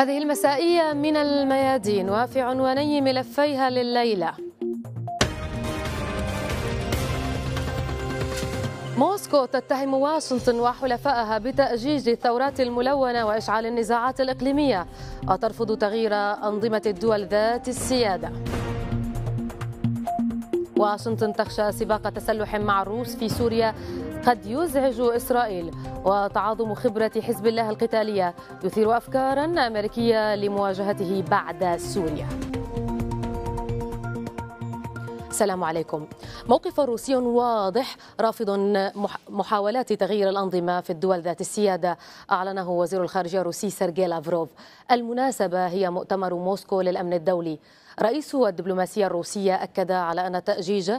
هذه المسائية من الميادين. وفي عنواني ملفيها لليلة موسكو تتهم واشنطن وحلفائها بتأجيج الثورات الملونة وإشعال النزاعات الإقليمية وترفض تغيير أنظمة الدول ذات السيادة. واشنطن تخشى سباق تسلح مع الروس في سوريا قد يزعج إسرائيل وتعاظم خبرة حزب الله القتالية. يثير أفكارا أمريكية لمواجهته بعد سوريا. السلام عليكم. موقف روسي واضح رافض محاولات تغيير الأنظمة في الدول ذات السيادة أعلنه وزير الخارجية الروسي سيرجي لافروف. المناسبة هي مؤتمر موسكو للأمن الدولي. رئيس الدبلوماسية الروسية أكد على أن تأجيج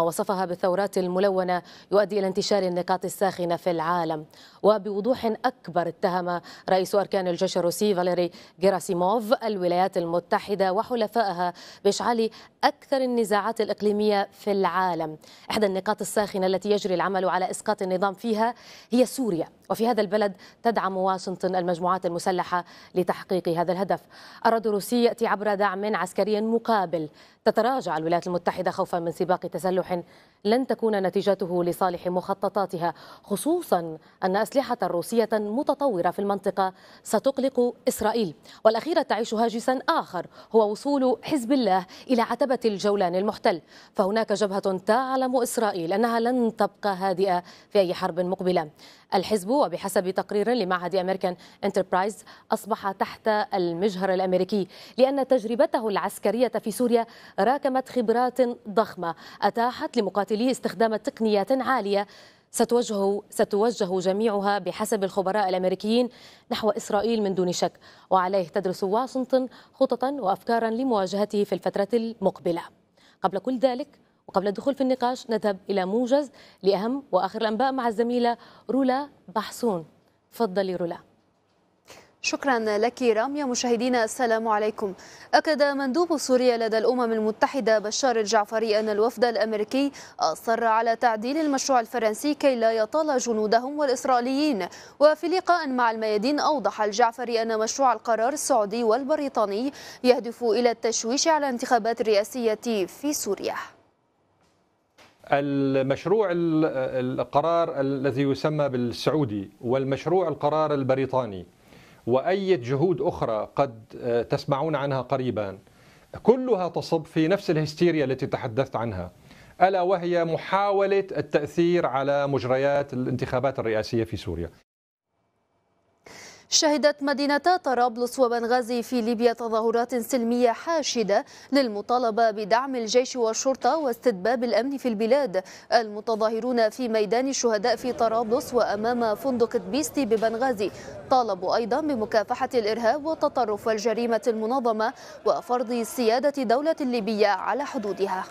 وصفها بالثورات الملونة يؤدي إلى انتشار النقاط الساخنة في العالم. وبوضوح أكبر اتهم رئيس أركان الجيش الروسي فاليري جيراسيموف الولايات المتحدة وحلفائها بإشعال أكثر النزاعات الإقليمية في العالم. إحدى النقاط الساخنة التي يجري العمل على إسقاط النظام فيها هي سوريا. وفي هذا البلد تدعم واشنطن المجموعات المسلحة لتحقيق هذا الهدف. الرد الروسي يأتي عبر دعم عسكري مقابل تتراجع الولايات المتحدة خوفا من سباق تسلح لن تكون نتيجته لصالح مخططاتها خصوصا أن أسلحة روسية متطورة في المنطقة. ستقلق إسرائيل. والأخيرة تعيش هاجسا آخر هو وصول حزب الله إلى عتبة الجولان المحتل. فهناك جبهة تعلم إسرائيل أنها لن تبقى هادئة في أي حرب مقبلة. الحزب وبحسب تقرير لمعهد أمريكان انتربرايز أصبح تحت المجهر الأمريكي لأن تجربته العسكرية في سوريا راكمت خبرات ضخمة أتاحت لمقاتليه استخدام تقنيات عالية ستوجه ستوجه جميعها بحسب الخبراء الأمريكيين نحو إسرائيل من دون شك وعليه تدرس واشنطن خططا وافكارا لمواجهته في الفترة المقبلة. قبل كل ذلك وقبل الدخول في النقاش نذهب إلى موجز لأهم وآخر الأنباء مع الزميلة رولا بحسون. تفضلي رولا. شكرا لك رامية. مشاهدينا السلام عليكم. أكد مندوب سوريا لدى الأمم المتحدة بشار الجعفري أن الوفد الأمريكي أصر على تعديل المشروع الفرنسي كي لا يطال جنودهم والإسرائيليين. وفي لقاء مع الميادين أوضح الجعفري أن مشروع القرار السعودي والبريطاني يهدف إلى التشويش على الانتخابات الرئاسية في سوريا. المشروع القرار الذي يسمى بالسعودي والمشروع القرار البريطاني واي جهود أخرى قد تسمعون عنها قريبا. كلها تصب في نفس الهستيريا التي تحدثت عنها. ألا وهي محاولة التأثير على مجريات الانتخابات الرئاسية في سوريا. شهدت مدينتا طرابلس وبنغازي في ليبيا تظاهرات سلمية حاشدة للمطالبة بدعم الجيش والشرطة واستتباب الأمن في البلاد. المتظاهرون في ميدان الشهداء في طرابلس وأمام فندق بيستي ببنغازي طالبوا أيضا بمكافحة الإرهاب والتطرف والجريمة المنظمة وفرض سيادة دولة ليبية على حدودها.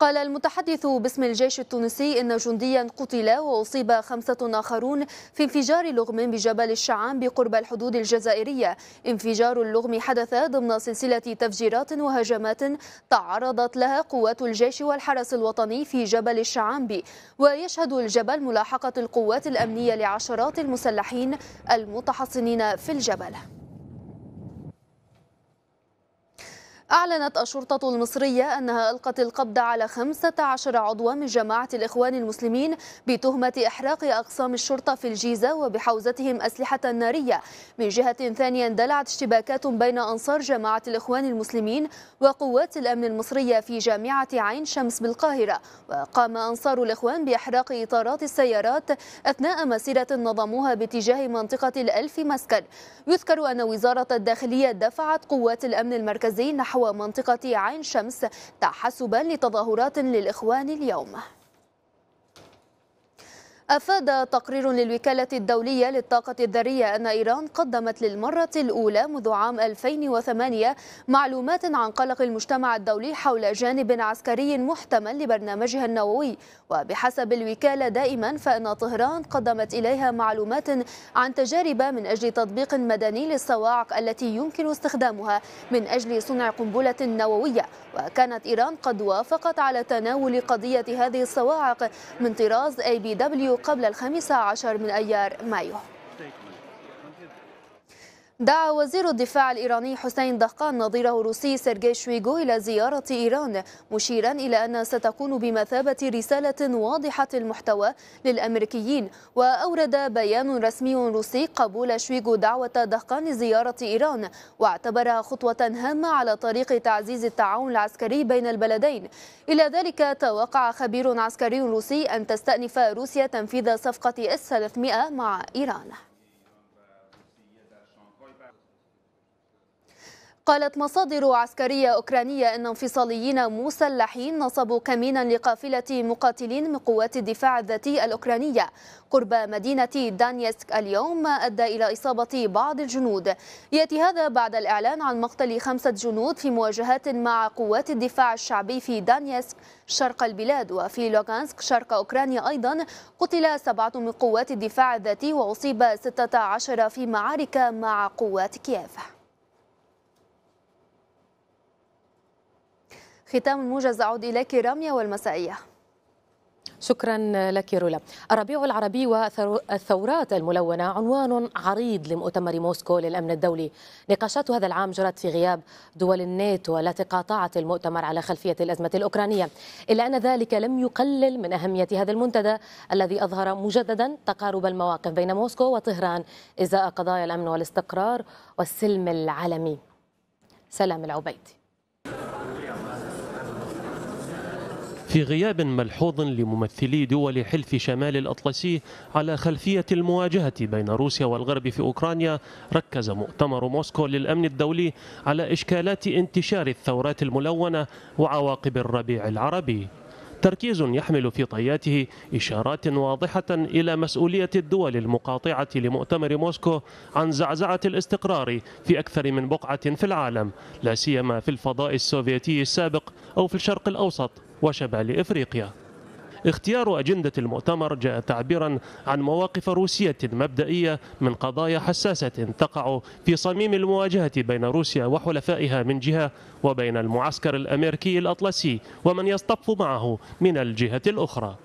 قال المتحدث باسم الجيش التونسي إن جنديا قتل وأصيب خمسة آخرون في انفجار لغم بجبل الشعام بقرب الحدود الجزائرية. انفجار اللغم حدث ضمن سلسلة تفجيرات وهجمات تعرضت لها قوات الجيش والحرس الوطني في جبل الشعامبي ويشهد الجبل ملاحقة القوات الأمنية لعشرات المسلحين المتحصنين في الجبل. أعلنت الشرطة المصرية أنها ألقت القبض على 15 عضوا من جماعة الإخوان المسلمين بتهمة إحراق أقسام الشرطة في الجيزة وبحوزتهم أسلحة نارية. من جهة ثانية اندلعت اشتباكات بين أنصار جماعة الإخوان المسلمين وقوات الأمن المصرية في جامعة عين شمس بالقاهرة. وقام أنصار الإخوان بإحراق إطارات السيارات أثناء مسيرة نظموها باتجاه منطقة الألف مسكن. يذكر أن وزارة الداخلية دفعت قوات الأمن المركزي نحو منطقة عين شمس تحسبا لتظاهرات للإخوان اليوم. أفاد تقرير للوكالة الدولية للطاقة الذرية أن إيران قدمت للمرة الأولى منذ عام 2008 معلومات عن قلق المجتمع الدولي حول جانب عسكري محتمل لبرنامجها النووي. وبحسب الوكالة دائما فإن طهران قدمت إليها معلومات عن تجارب من أجل تطبيق مدني للصواعق التي يمكن استخدامها من أجل صنع قنبلة نووية. وكانت إيران قد وافقت على تناول قضية هذه الصواعق من طراز ABW قبل الخامسة عشر من أيار مايو. دعا وزير الدفاع الإيراني حسين دهقان نظيره الروسي سيرجي شويغو إلى زيارة إيران مشيرا إلى أنها ستكون بمثابة رسالة واضحة المحتوى للأمريكيين. وأورد بيان رسمي روسي قبول شويغو دعوة دهقان لزيارة إيران واعتبرها خطوة هامة على طريق تعزيز التعاون العسكري بين البلدين. إلى ذلك توقع خبير عسكري روسي أن تستأنف روسيا تنفيذ صفقة اس 300 مع إيران. قالت مصادر عسكرية أوكرانية أن انفصاليين مسلحين نصبوا كمينا لقافلة مقاتلين من قوات الدفاع الذاتي الأوكرانية. قرب مدينة دانيسك اليوم ما أدى إلى إصابة بعض الجنود. يأتي هذا بعد الإعلان عن مقتل خمسة جنود في مواجهات مع قوات الدفاع الشعبي في دانيسك شرق البلاد. وفي لوغانسك شرق أوكرانيا أيضا قتل سبعة من قوات الدفاع الذاتي وأصيب 16 في معارك مع قوات كييف. ختام الموجز أعود إليك رامية والمسائية. شكرا لك رولا. الربيع العربي والثورات الملونة عنوان عريض لمؤتمر موسكو للأمن الدولي. نقاشات هذا العام جرت في غياب دول الناتو التي قاطعت المؤتمر على خلفية الأزمة الأوكرانية إلا أن ذلك لم يقلل من أهمية هذا المنتدى الذي أظهر مجددا تقارب المواقف بين موسكو وطهران إزاء قضايا الأمن والاستقرار والسلم العالمي. سلام العبيدي في غياب ملحوظ لممثلي دول حلف شمال الأطلسي على خلفية المواجهة بين روسيا والغرب في أوكرانيا ركز مؤتمر موسكو للأمن الدولي على إشكالات انتشار الثورات الملونة وعواقب الربيع العربي. تركيز يحمل في طياته إشارات واضحة إلى مسؤولية الدول المقاطعة لمؤتمر موسكو عن زعزعة الاستقرار في أكثر من بقعة في العالم لا سيما في الفضاء السوفيتي السابق أو في الشرق الأوسط. وشمال إفريقيا اختيار أجندة المؤتمر جاء تعبيرا عن مواقف روسية مبدئية من قضايا حساسة تقع في صميم المواجهة بين روسيا وحلفائها من جهة وبين المعسكر الأمريكي الأطلسي ومن يصطف معه من الجهة الأخرى.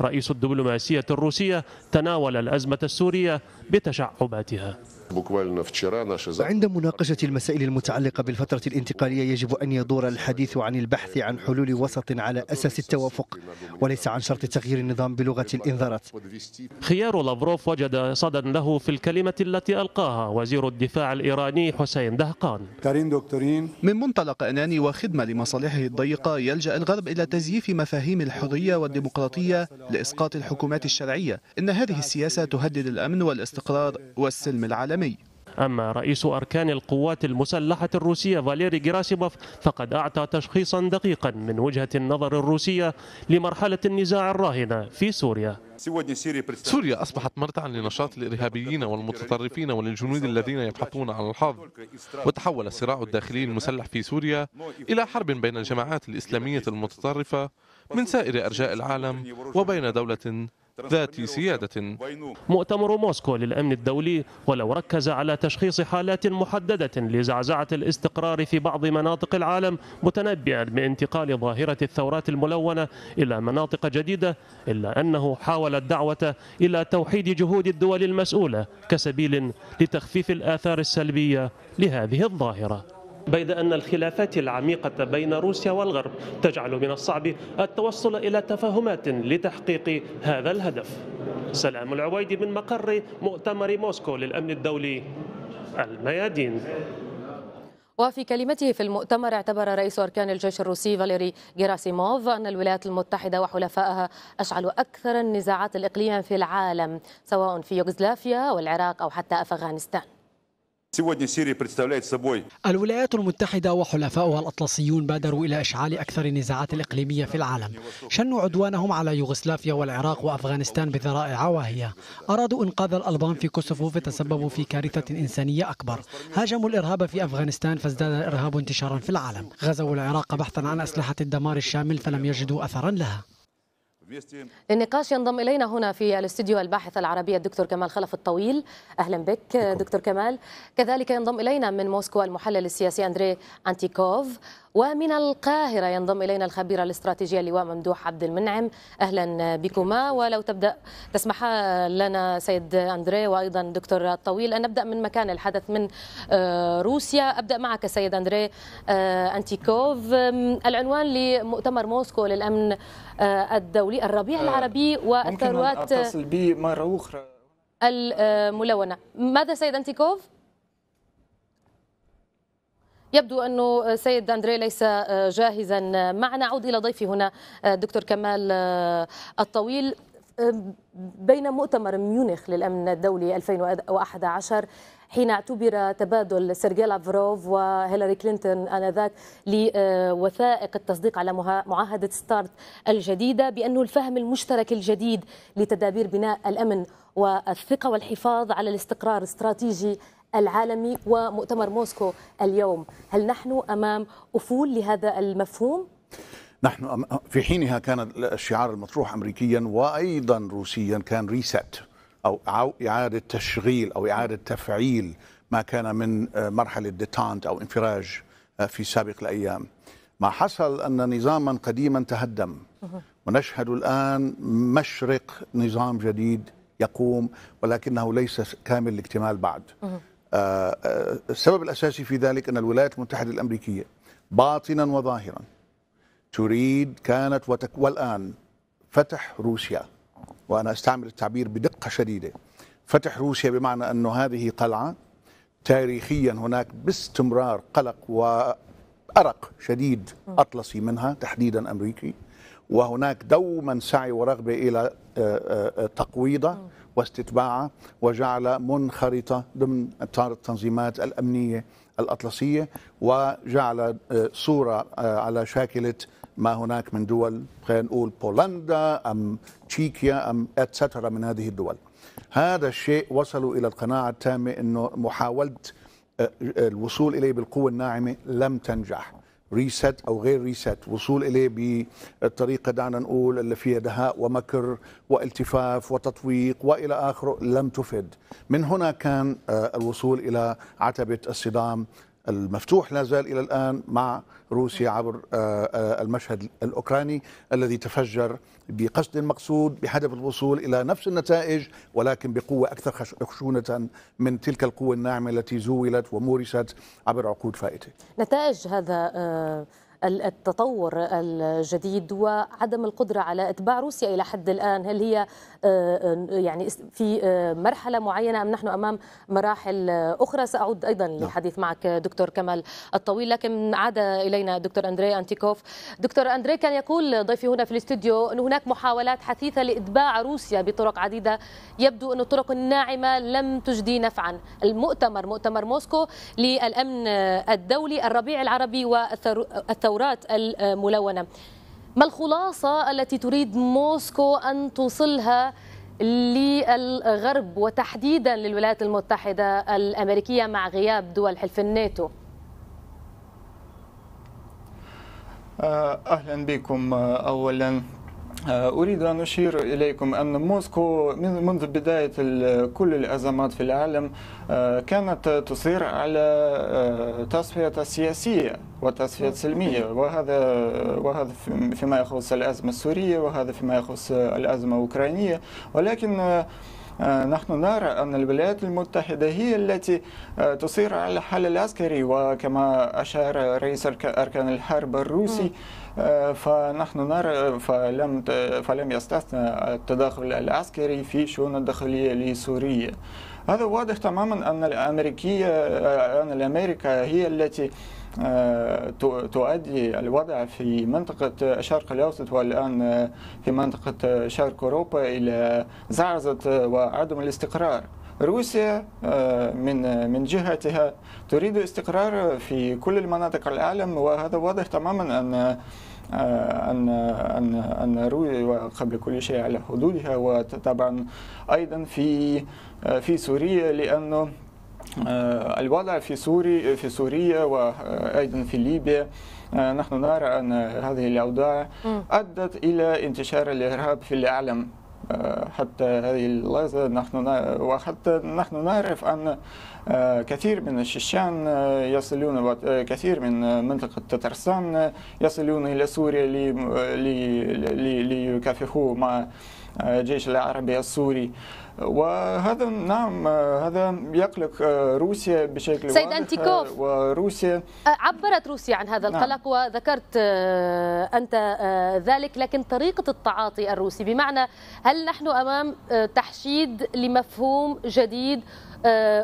رئيس الدبلوماسية الروسية تناول الأزمة السورية بتشعباتها. عند مناقشة المسائل المتعلقة بالفترة الانتقالية يجب أن يدور الحديث عن البحث عن حلول وسط على أساس التوافق وليس عن شرط تغيير النظام بلغة الإنذارات. خيار لافروف وجد صدى له في الكلمة التي ألقاها وزير الدفاع الإيراني حسين دهقان. من منطلق أناني وخدمة لمصالحه الضيقة يلجأ الغرب إلى تزييف مفاهيم الحرية والديمقراطية لإسقاط الحكومات الشرعية. إن هذه السياسة تهدد الأمن والاستقرار والسلم العالمي. أما رئيس أركان القوات المسلحة الروسية فاليري جراسيموف فقد أعطى تشخيصا دقيقا من وجهة النظر الروسية لمرحلة النزاع الراهنة في سوريا. سوريا أصبحت مرتعا لنشاط الإرهابيين والمتطرفين وللجنود الذين يبحثون عن الحظ. وتحول الصراع الداخلي المسلح في سوريا إلى حرب بين الجماعات الإسلامية المتطرفة من سائر أرجاء العالم وبين دولة ذات سيادة مؤتمر موسكو للأمن الدولي ولو ركز على تشخيص حالات محددة لزعزعة الاستقرار في بعض مناطق العالم متنبئا بانتقال ظاهرة الثورات الملونة إلى مناطق جديدة إلا أنه حاول الدعوة إلى توحيد جهود الدول المسؤولة كسبيل لتخفيف الآثار السلبية لهذه الظاهرة. بيد أن الخلافات العميقة بين روسيا والغرب تجعل من الصعب التوصل إلى تفاهمات لتحقيق هذا الهدف. سلام العويدي من مقر مؤتمر موسكو للأمن الدولي الميادين. وفي كلمته في المؤتمر اعتبر رئيس أركان الجيش الروسي فاليري جيراسيموف أن الولايات المتحدة وحلفائها أشعلوا أكثر النزاعات الإقليمية في العالم سواء في يوغوسلافيا والعراق أو حتى أفغانستان. الولايات المتحدة وحلفاؤها الأطلسيون بادروا إلى إشعال أكثر النزاعات الإقليمية في العالم. شنوا عدوانهم على يوغوسلافيا والعراق وأفغانستان بذرائع واهية أرادوا إنقاذ الألبان في كوسوفو فتسببوا في كارثة إنسانية أكبر. هاجموا الإرهاب في أفغانستان فازداد الإرهاب انتشارا في العالم. غزوا العراق بحثا عن أسلحة الدمار الشامل فلم يجدوا أثرا لها. للنقاش ينضم إلينا هنا في الاستديو الباحث العربي الدكتور كمال خلف الطويل. أهلا بك دكتور كمال. كذلك ينضم إلينا من موسكو المحلل السياسي أندري أنتيكوف. ومن القاهرة ينضم إلينا الخبير الاستراتيجي اللواء ممدوح عبد المنعم. أهلا بكما. ولو تبدأ تسمح لنا سيد أندري وأيضا دكتور الطويل أن نبدأ من مكان الحدث من آه، روسيا. أبدأ معك سيد أندري آه، أنتيكوف. العنوان لمؤتمر موسكو للأمن آه، الدولي الربيع العربي والثروات ممكن أتصل بي مرة أخرى. الملونة. ماذا سيد أنتيكوف؟ يبدو أنه سيد أندري ليس جاهزا معنا. نعود إلى ضيفي هنا دكتور كمال الطويل. بين مؤتمر ميونخ للأمن الدولي 2011 حين اعتبر تبادل سيرجي لافروف وهيلاري كلينتون آنذاك لوثائق التصديق على معاهدة ستارت الجديدة بأنه الفهم المشترك الجديد لتدابير بناء الأمن والثقة والحفاظ على الاستقرار الاستراتيجي العالمي ومؤتمر موسكو اليوم. هل نحن أمام أفول لهذا المفهوم؟ نحن في حينها كان الشعار المطروح أمريكيا وأيضا روسيا. كان reset أو إعادة تشغيل أو إعادة تفعيل ما كان من مرحلة ديتانت أو انفراج في سابق الأيام. ما حصل أن نظاما قديما تهدم. ونشهد الآن مشرق نظام جديد يقوم ولكنه ليس كامل الاكتمال بعد. آه، آه، السبب الأساسي في ذلك أن الولايات المتحدة الأمريكية باطنا وظاهرا تريد كانت وتك والآن فتح روسيا وأنا أستعمل التعبير بدقة شديدة فتح روسيا بمعنى أن هذه قلعة تاريخيا هناك باستمرار قلق وأرق شديد أطلسي منها تحديدا أمريكي. وهناك دوما سعي ورغبة إلى آه، تقويضه واستتباعها وجعل منخرطة ضمن إطار التنظيمات الأمنية الأطلسية وجعل آه، صورة آه، على شاكلة ما هناك من دول. خلينا نقول بولندا أم تشيكيا أم اتسترا من هذه الدول. هذا الشيء وصلوا إلى القناعة التامة أنه محاولة آه، الوصول إليه بالقوة الناعمة لم تنجح. ريست أو غير ريست وصول إليه بالطريقة دعنا نقول اللي فيها دهاء ومكر والتفاف وتطويق وإلى آخره لم تفد. من هنا كان آه، الوصول إلى عتبة الصدام المفتوح لا زال إلى الآن مع روسيا عبر آه، آه، المشهد الأوكراني الذي تفجر بقصد مقصود بهدف الوصول إلى نفس النتائج ولكن بقوة أكثر خشونة من تلك القوة الناعمة التي زولت ومورست عبر عقود فائتة. نتائج هذا آه، التطور الجديد وعدم القدرة على إتباع روسيا إلى حد الآن. هل هي آه، آه، يعني في آه، مرحلة معينة أم نحن أمام مراحل أخرى؟ سأعود أيضا نعم. للحديث معك دكتور كمال الطويل. لكن عاد إلينا دكتور أندري أنتيكوف. دكتور أندري كان يقول ضيفي هنا في الاستوديو أن هناك محاولات حثيثة لإتباع روسيا بطرق عديدة. يبدو أن الطرق الناعمة لم تجدي نفعا. المؤتمر مؤتمر موسكو للأمن الدولي الربيع العربي والثورة الثورات الملونة. ما الخلاصة التي تريد موسكو أن توصلها للغرب وتحديدا للولايات المتحدة الأمريكية مع غياب دول حلف الناتو؟ أهلا بكم. أولا أريد أن أشير إليكم أن موسكو منذ بداية كل الأزمات في العالم آه، كانت تصير على آه، تصفية سياسية وتصفية سلمية وهذا وهذا فيما يخص الأزمة السورية وهذا فيما يخص الأزمة الأوكرانية. ولكن نحن نرى أن الولايات المتحدة هي التي تصير على الحل العسكري وكما أشار رئيس أركان الحرب الروسي آه، فنحن نرى فلم فلم يستثنى التدخل العسكري في شؤون الداخلية لسوريا. هذا واضح تماما أن الامريكيه آه، أن الامريكا هي التي آه، تؤدي الوضع في منطقة الشرق الأوسط والآن في منطقة شرق أوروبا إلى زعزعة وعدم الاستقرار. روسيا من من جهتها تريد استقرار في كل المناطق العالم وهذا واضح تماما أن أن أن أن روسيا قبل كل شيء على حدودها وطبعا أيضا في في سوريا لأنه الوضع في سوري في سوريا وأيضا في ليبيا نحن نرى أن هذه الأوضاع أدت إلى انتشار الإرهاب في العالم. حتى هذه اللحظة نحن وحتى نحن نعرف أن كثير من الشيشان يصلون كثير من منطقة تترسان يصلون إلى سوريا ليكافحوا مع الجيش العربي السوري. وهذا نعم هذا يقلق روسيا بشكل سيد واضح أنتيكوف. وروسيا. عبرت روسيا عن هذا القلق نعم. وذكرت أنت ذلك لكن طريقة التعاطي الروسي. بمعنى هل نحن أمام تحشيد لمفهوم جديد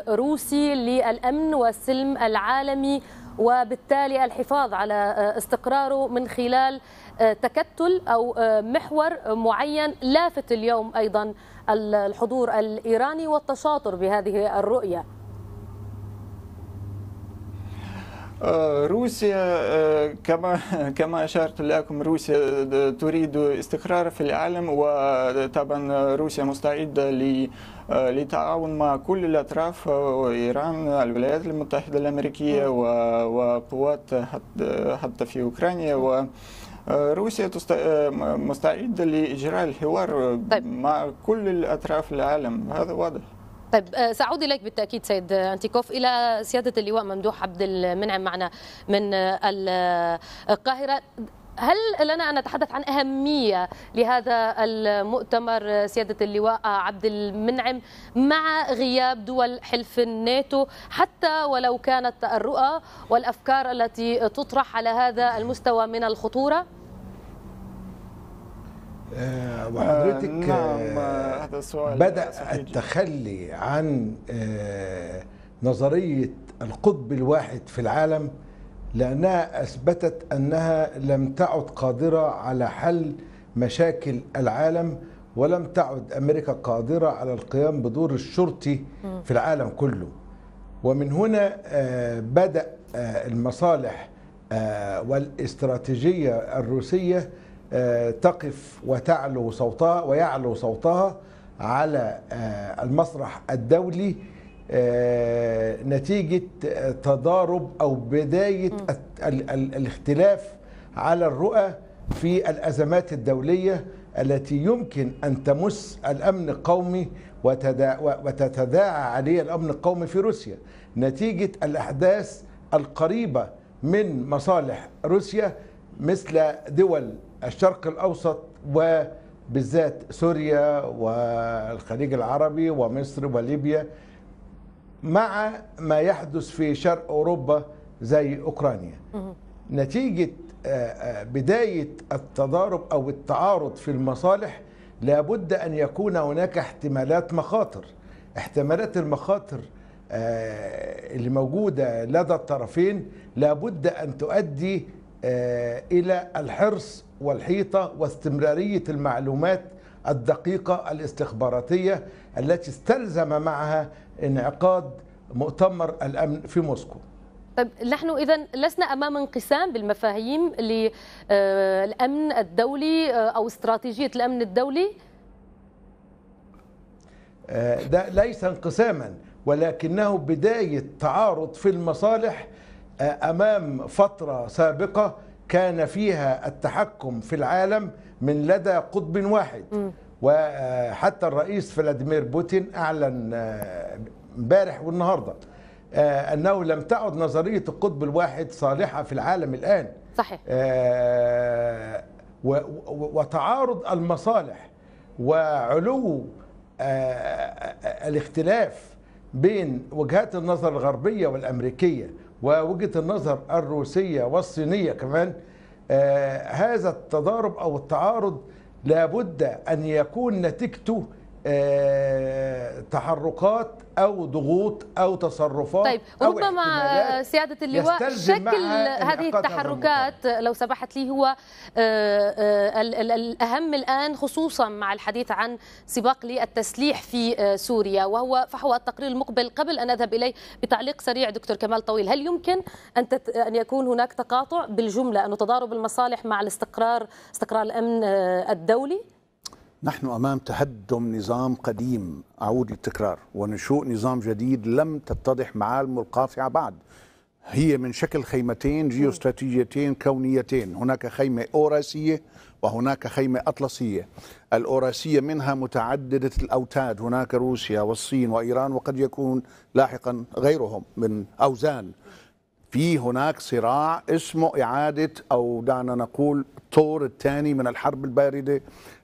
روسي للأمن والسلم العالمي وبالتالي الحفاظ على استقراره من خلال تكتل أو محور معين لافت اليوم أيضا الحضور الإيراني والتشاطر بهذه الرؤية. روسيا كما كما أشرت لكم روسيا تريد استقرار في العالم وطبعا روسيا مستعدة للتعاون مع كل الأطراف ايران الولايات المتحدة الأمريكية وقوات حتى في أوكرانيا و روسيا مستعدة لإجراء الحوار طيب. مع كل الأطراف العالم هذا واضح طيب سأعود إليك بالتأكيد سيد أنتيكوف إلى سيادة اللواء ممدوح عبد المنعم معنا من القاهرة هل لنا أن نتحدث عن أهمية لهذا المؤتمر سيادة اللواء عبد المنعم مع غياب دول حلف الناتو حتى ولو كانت الرؤى والأفكار التي تطرح على هذا المستوى من الخطورة؟ آه وحضرتك نعم هذا السؤال بدأ التخلي عن آه نظرية القطب الواحد في العالم لأنها أثبتت أنها لم تعد قادرة على حل مشاكل العالم ولم تعد أمريكا قادرة على القيام بدور الشرطي في العالم كله. ومن هنا بدأ المصالح والإستراتيجية الروسية تقف وتعلو صوتها ويعلو صوتها على المسرح الدولي نتيجة تضارب أو بداية الاختلاف على الرؤى في الأزمات الدولية التي يمكن أن تمس الأمن القومي وتتداعى عليه الأمن القومي في روسيا. نتيجة الأحداث القريبة من مصالح روسيا مثل دول الشرق الأوسط وبالذات سوريا والخليج العربي ومصر وليبيا مع ما يحدث في شرق أوروبا زي أوكرانيا. نتيجة بداية التضارب أو التعارض في المصالح لابد أن يكون هناك احتمالات مخاطر. احتمالات المخاطر اللي موجودة لدى الطرفين لابد أن تؤدي إلى الحرص والحيطة واستمرارية المعلومات الدقيقة الاستخباراتية التي استلزم معها انعقاد مؤتمر الأمن في موسكو. طيب نحن إذا لسنا أمام انقسام بالمفاهيم للامن الدولي أو استراتيجية الأمن الدولي. ده ليس انقساما ولكنه بداية تعارض في المصالح أمام فترة سابقة كان فيها التحكم في العالم من لدى قطب واحد. م. وحتى الرئيس فلاديمير بوتين أعلن امبارح والنهاردة أنه لم تعد نظرية القطب الواحد صالحة في العالم الآن. صحيح. وتعارض المصالح وعلو الاختلاف بين وجهات النظر الغربية والأمريكية ووجهة النظر الروسية والصينية كمان هذا التضارب أو التعارض لابد أن يكون نتيجته آه تحركات أو ضغوط أو تصرفات طيب ربما سيادة اللواء شكل هذه التحركات لو سمحت لي هو آه آه الأهم الآن خصوصا مع الحديث عن سباق للتسليح في سوريا وهو فحوى التقرير المقبل قبل أن أذهب إليه بتعليق سريع دكتور كمال طويل. هل يمكن أن أن يكون هناك تقاطع بالجملة انه تضارب المصالح مع الاستقرار استقرار الأمن الدولي؟ نحن أمام تهدم نظام قديم. أعود للتكرار. ونشوء نظام جديد لم تتضح معالمه القاطعه بعد. هي من شكل خيمتين جيوستراتيجيتين كونيتين. هناك خيمة أوراسية وهناك خيمة أطلسية. الأوراسية منها متعددة الأوتاد. هناك روسيا والصين وإيران وقد يكون لاحقا غيرهم من أوزان. في هناك صراع اسمه إعادة أو دعنا نقول الطور الثاني من الحرب الباردة.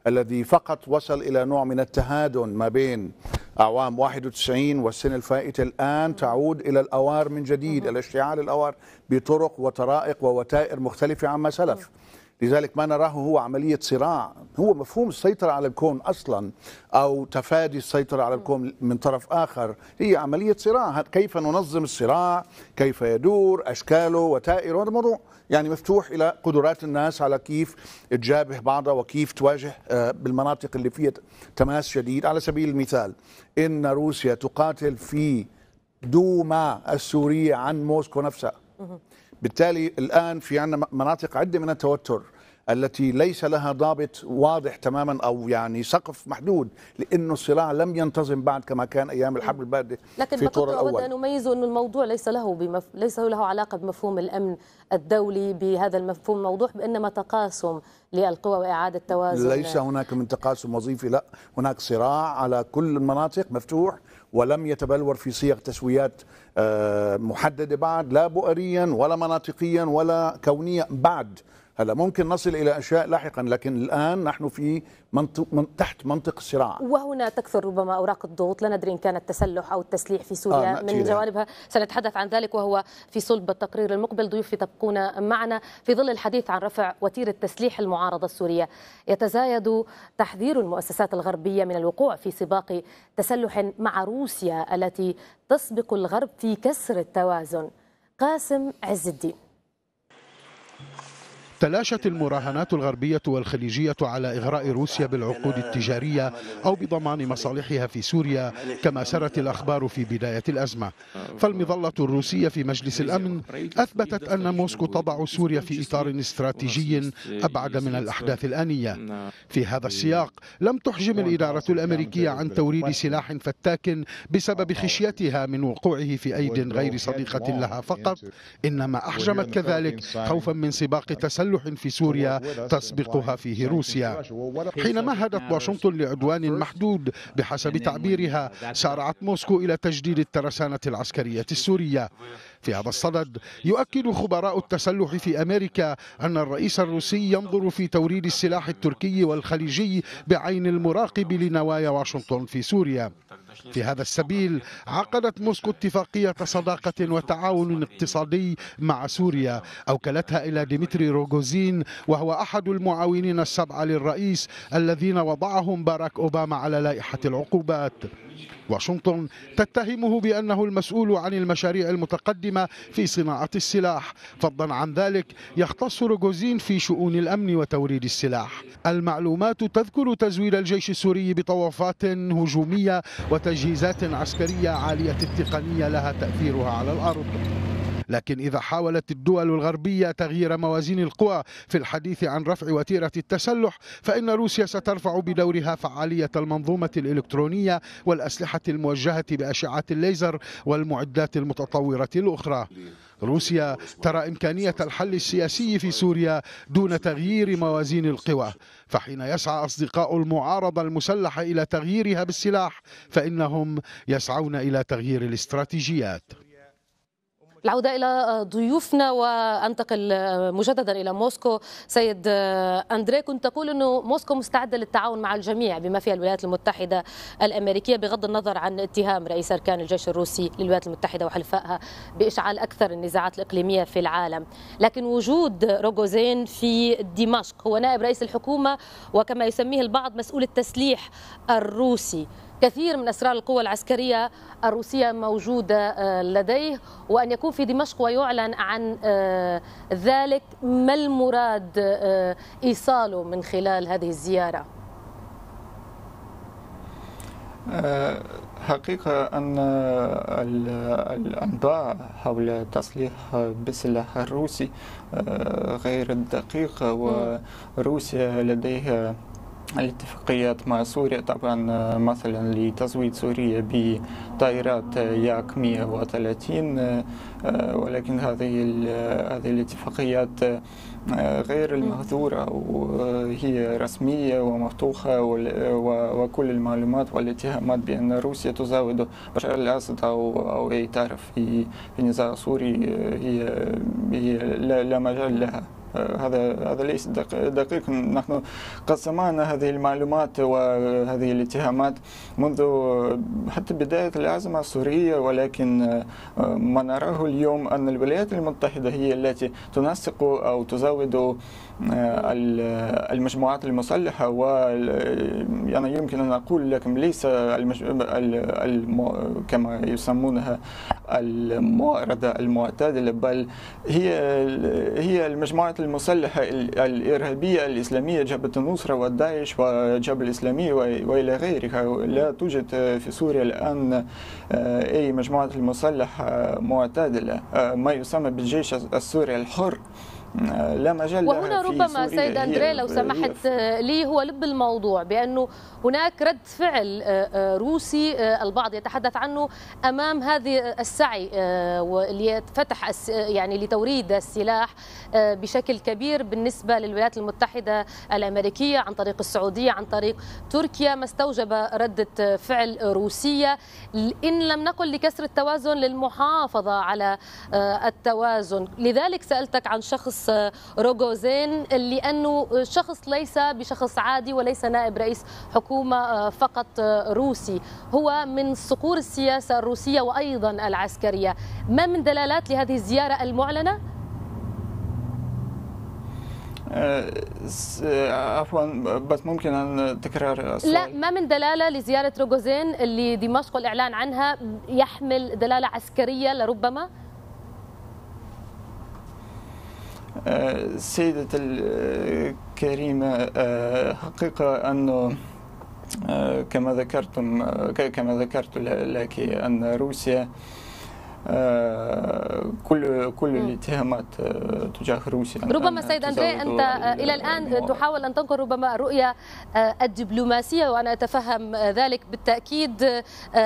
الذي فقط وصل إلى نوع من التهادن ما بين أعوام 91 والسنة الفائتة الآن تعود إلى الأوار من جديد إلى اشتعال الأوار بطرق وطرائق ووتائر مختلفة عما سلف. لذلك ما نراه هو عملية صراع. هو مفهوم السيطرة على الكون أصلا أو تفادي السيطرة على الكون من طرف آخر. هي عملية صراع. كيف ننظم الصراع؟ كيف يدور؟ أشكاله؟ وتائره هذا موضوع يعني مفتوح إلى قدرات الناس على كيف تجابه بعضها وكيف تواجه آه، بالمناطق اللي فيها تماس شديد. على سبيل المثال إن روسيا تقاتل في دوما السورية عن موسكو نفسها. بالتالي الآن في عندنا مناطق عدة من التوتر التي ليس لها ضابط واضح تماما أو يعني سقف محدود لأنه الصراع لم ينتظم بعد كما كان أيام الحرب الباردة لكن في الطور الأول. لكن أن نميز انه الموضوع ليس له بمف... ليس له علاقة بمفهوم الأمن الدولي بهذا المفهوم الموضوع بإنما تقاسم للقوى وإعادة توازن. ليس هناك من تقاسم وظيفي لا. هناك صراع على كل المناطق مفتوح ولم يتبلور في صيغ تسويات آه، محددة بعد لا بؤريا ولا مناطقيا ولا كونيا بعد. هلا ممكن نصل إلى أشياء لاحقا لكن الآن نحن في منطق من تحت منطق الصراع وهنا تكثر ربما أوراق الضغوط لا ندري إن كان التسلح أو التسليح في سوريا آه من جوانبها. سنتحدث عن ذلك وهو في صلب التقرير المقبل. ضيوفي تبقون معنا. في ظل الحديث عن رفع وتيره تسليح المعارضة السورية يتزايد تحذير المؤسسات الغربية من الوقوع في سباق تسلح مع روسيا التي تسبق الغرب في كسر التوازن. قاسم عز الدين. تلاشت المراهنات الغربية والخليجية على إغراء روسيا بالعقود التجارية أو بضمان مصالحها في سوريا كما سرت الأخبار في بداية الأزمة. فالمظلة الروسية في مجلس الأمن أثبتت أن موسكو تضع سوريا في إطار استراتيجي أبعد من الأحداث الآنية. في هذا السياق لم تحجم الإدارة الأمريكية عن توريد سلاح فتاك بسبب خشيتها من وقوعه في أيد غير صديقة لها فقط. إنما أحجمت كذلك خوفا من سباق تسلل تسلح في سوريا تسبقها فيه روسيا. حين مهدت واشنطن لعدوان محدود بحسب تعبيرها سارعت موسكو إلى تجديد الترسانة العسكرية السورية. في هذا الصدد. يؤكد خبراء التسلح في أمريكا أن الرئيس الروسي ينظر في توريد السلاح التركي والخليجي بعين المراقب لنوايا واشنطن في سوريا. في هذا السبيل عقدت موسكو اتفاقية صداقة وتعاون اقتصادي مع سوريا. أوكلتها إلى ديمتري روغوزين وهو أحد المعاونين السبعة للرئيس الذين وضعهم باراك أوباما على لائحة العقوبات. واشنطن تتهمه بأنه المسؤول عن المشاريع المتقدمة في صناعة السلاح. فضلا عن ذلك يختص روغوزين في شؤون الأمن وتوريد السلاح. المعلومات تذكر تزويد الجيش السوري بطوافات هجومية وتجهيزات عسكرية عالية التقنية لها تأثيرها على الأرض. لكن إذا حاولت الدول الغربية تغيير موازين القوى في الحديث عن رفع وتيرة التسلح فإن روسيا سترفع بدورها فعالية المنظومة الإلكترونية والأسلحة الموجهة بأشعة الليزر والمعدات المتطورة الأخرى. روسيا ترى إمكانية الحل السياسي في سوريا دون تغيير موازين القوى فحين يسعى أصدقاء المعارضة المسلحة إلى تغييرها بالسلاح فإنهم يسعون إلى تغيير الاستراتيجيات. العودة إلى ضيوفنا وأنتقل مجددا إلى موسكو. سيد أندري كنت تقول أنه موسكو مستعدة للتعاون مع الجميع بما فيها الولايات المتحدة الأمريكية بغض النظر عن اتهام رئيس أركان الجيش الروسي للولايات المتحدة وحلفائها بإشعال أكثر النزاعات الإقليمية في العالم. لكن وجود روغوزين في دمشق هو نائب رئيس الحكومة وكما يسميه البعض مسؤول التسليح الروسي. كثير من أسرار القوى العسكرية الروسية موجودة آه، لديه وأن يكون في دمشق ويعلن عن آه، ذلك. ما المراد آه، إيصاله من خلال هذه الزيارة؟ حقيقة أن الأنباء حول التسليح بالسلاح الروسي غير دقيقة وروسيا لديها الاتفاقيات مع سوريا طبعا مثلا لتزويد سوريا بطائرات ياك 130 ولكن هذه هذه الاتفاقيات غير المهذورة وهي رسمية ومفتوحة وكل المعلومات والاتهامات بأن روسيا تزاود بشار الأسد أو أو أي طرف في في نزاع سوري هي هي لا مجال لها. هذا هذا ليس دقيق. نحن قد سمعنا هذه المعلومات وهذه الاتهامات منذ حتى بداية الأزمة السورية ولكن ما نراه اليوم أن الولايات المتحدة هي التي تنسق أو تزود المجموعات المسلحة و يعني يمكن أن أقول لكم ليس. الم... كما يسمونها المعارضة المعتدلة بل هي هي المجموعات المسلحة الإرهابية الإسلامية جبهة النصرة والداعش والجبهة الإسلامية وإلى غيرها لا توجد في سوريا الآن أي مجموعة المسلحة معتدلة ما يسمى بالجيش السوري الحر لا مجال وهنا ربما سيد أندري لو سمحت لي هو لب الموضوع بأنه هناك رد فعل روسي البعض يتحدث عنه أمام هذه السعي لفتح يعني لتوريد السلاح بشكل كبير بالنسبة للولايات المتحدة الأمريكية عن طريق السعودية عن طريق تركيا ما استوجب ردة فعل روسية. إن لم نقل لكسر التوازن للمحافظة على التوازن لذلك سألتك عن شخص روغوزين لأنه شخص ليس بشخص عادي وليس نائب رئيس حكومة فقط روسي. هو من صقور السياسة الروسية وأيضا العسكرية. ما من دلالات لهذه الزيارة المعلنة؟ عفوا بس ممكن أن تكرار السؤال. لا ما من دلالة لزيارة روغوزين اللي دمشق الإعلان عنها يحمل دلالة عسكرية لربما؟ سيدة الكريمة حقيقة أنه كما ذكرتم كما ذكرت لك أن روسيا كل كل الاتهامات تجاه روسيا. ربما سيد أندري أنت إلى الآن تحاول أن تنقل ربما الرؤيه الدبلوماسية وأنا أتفهم ذلك بالتأكيد.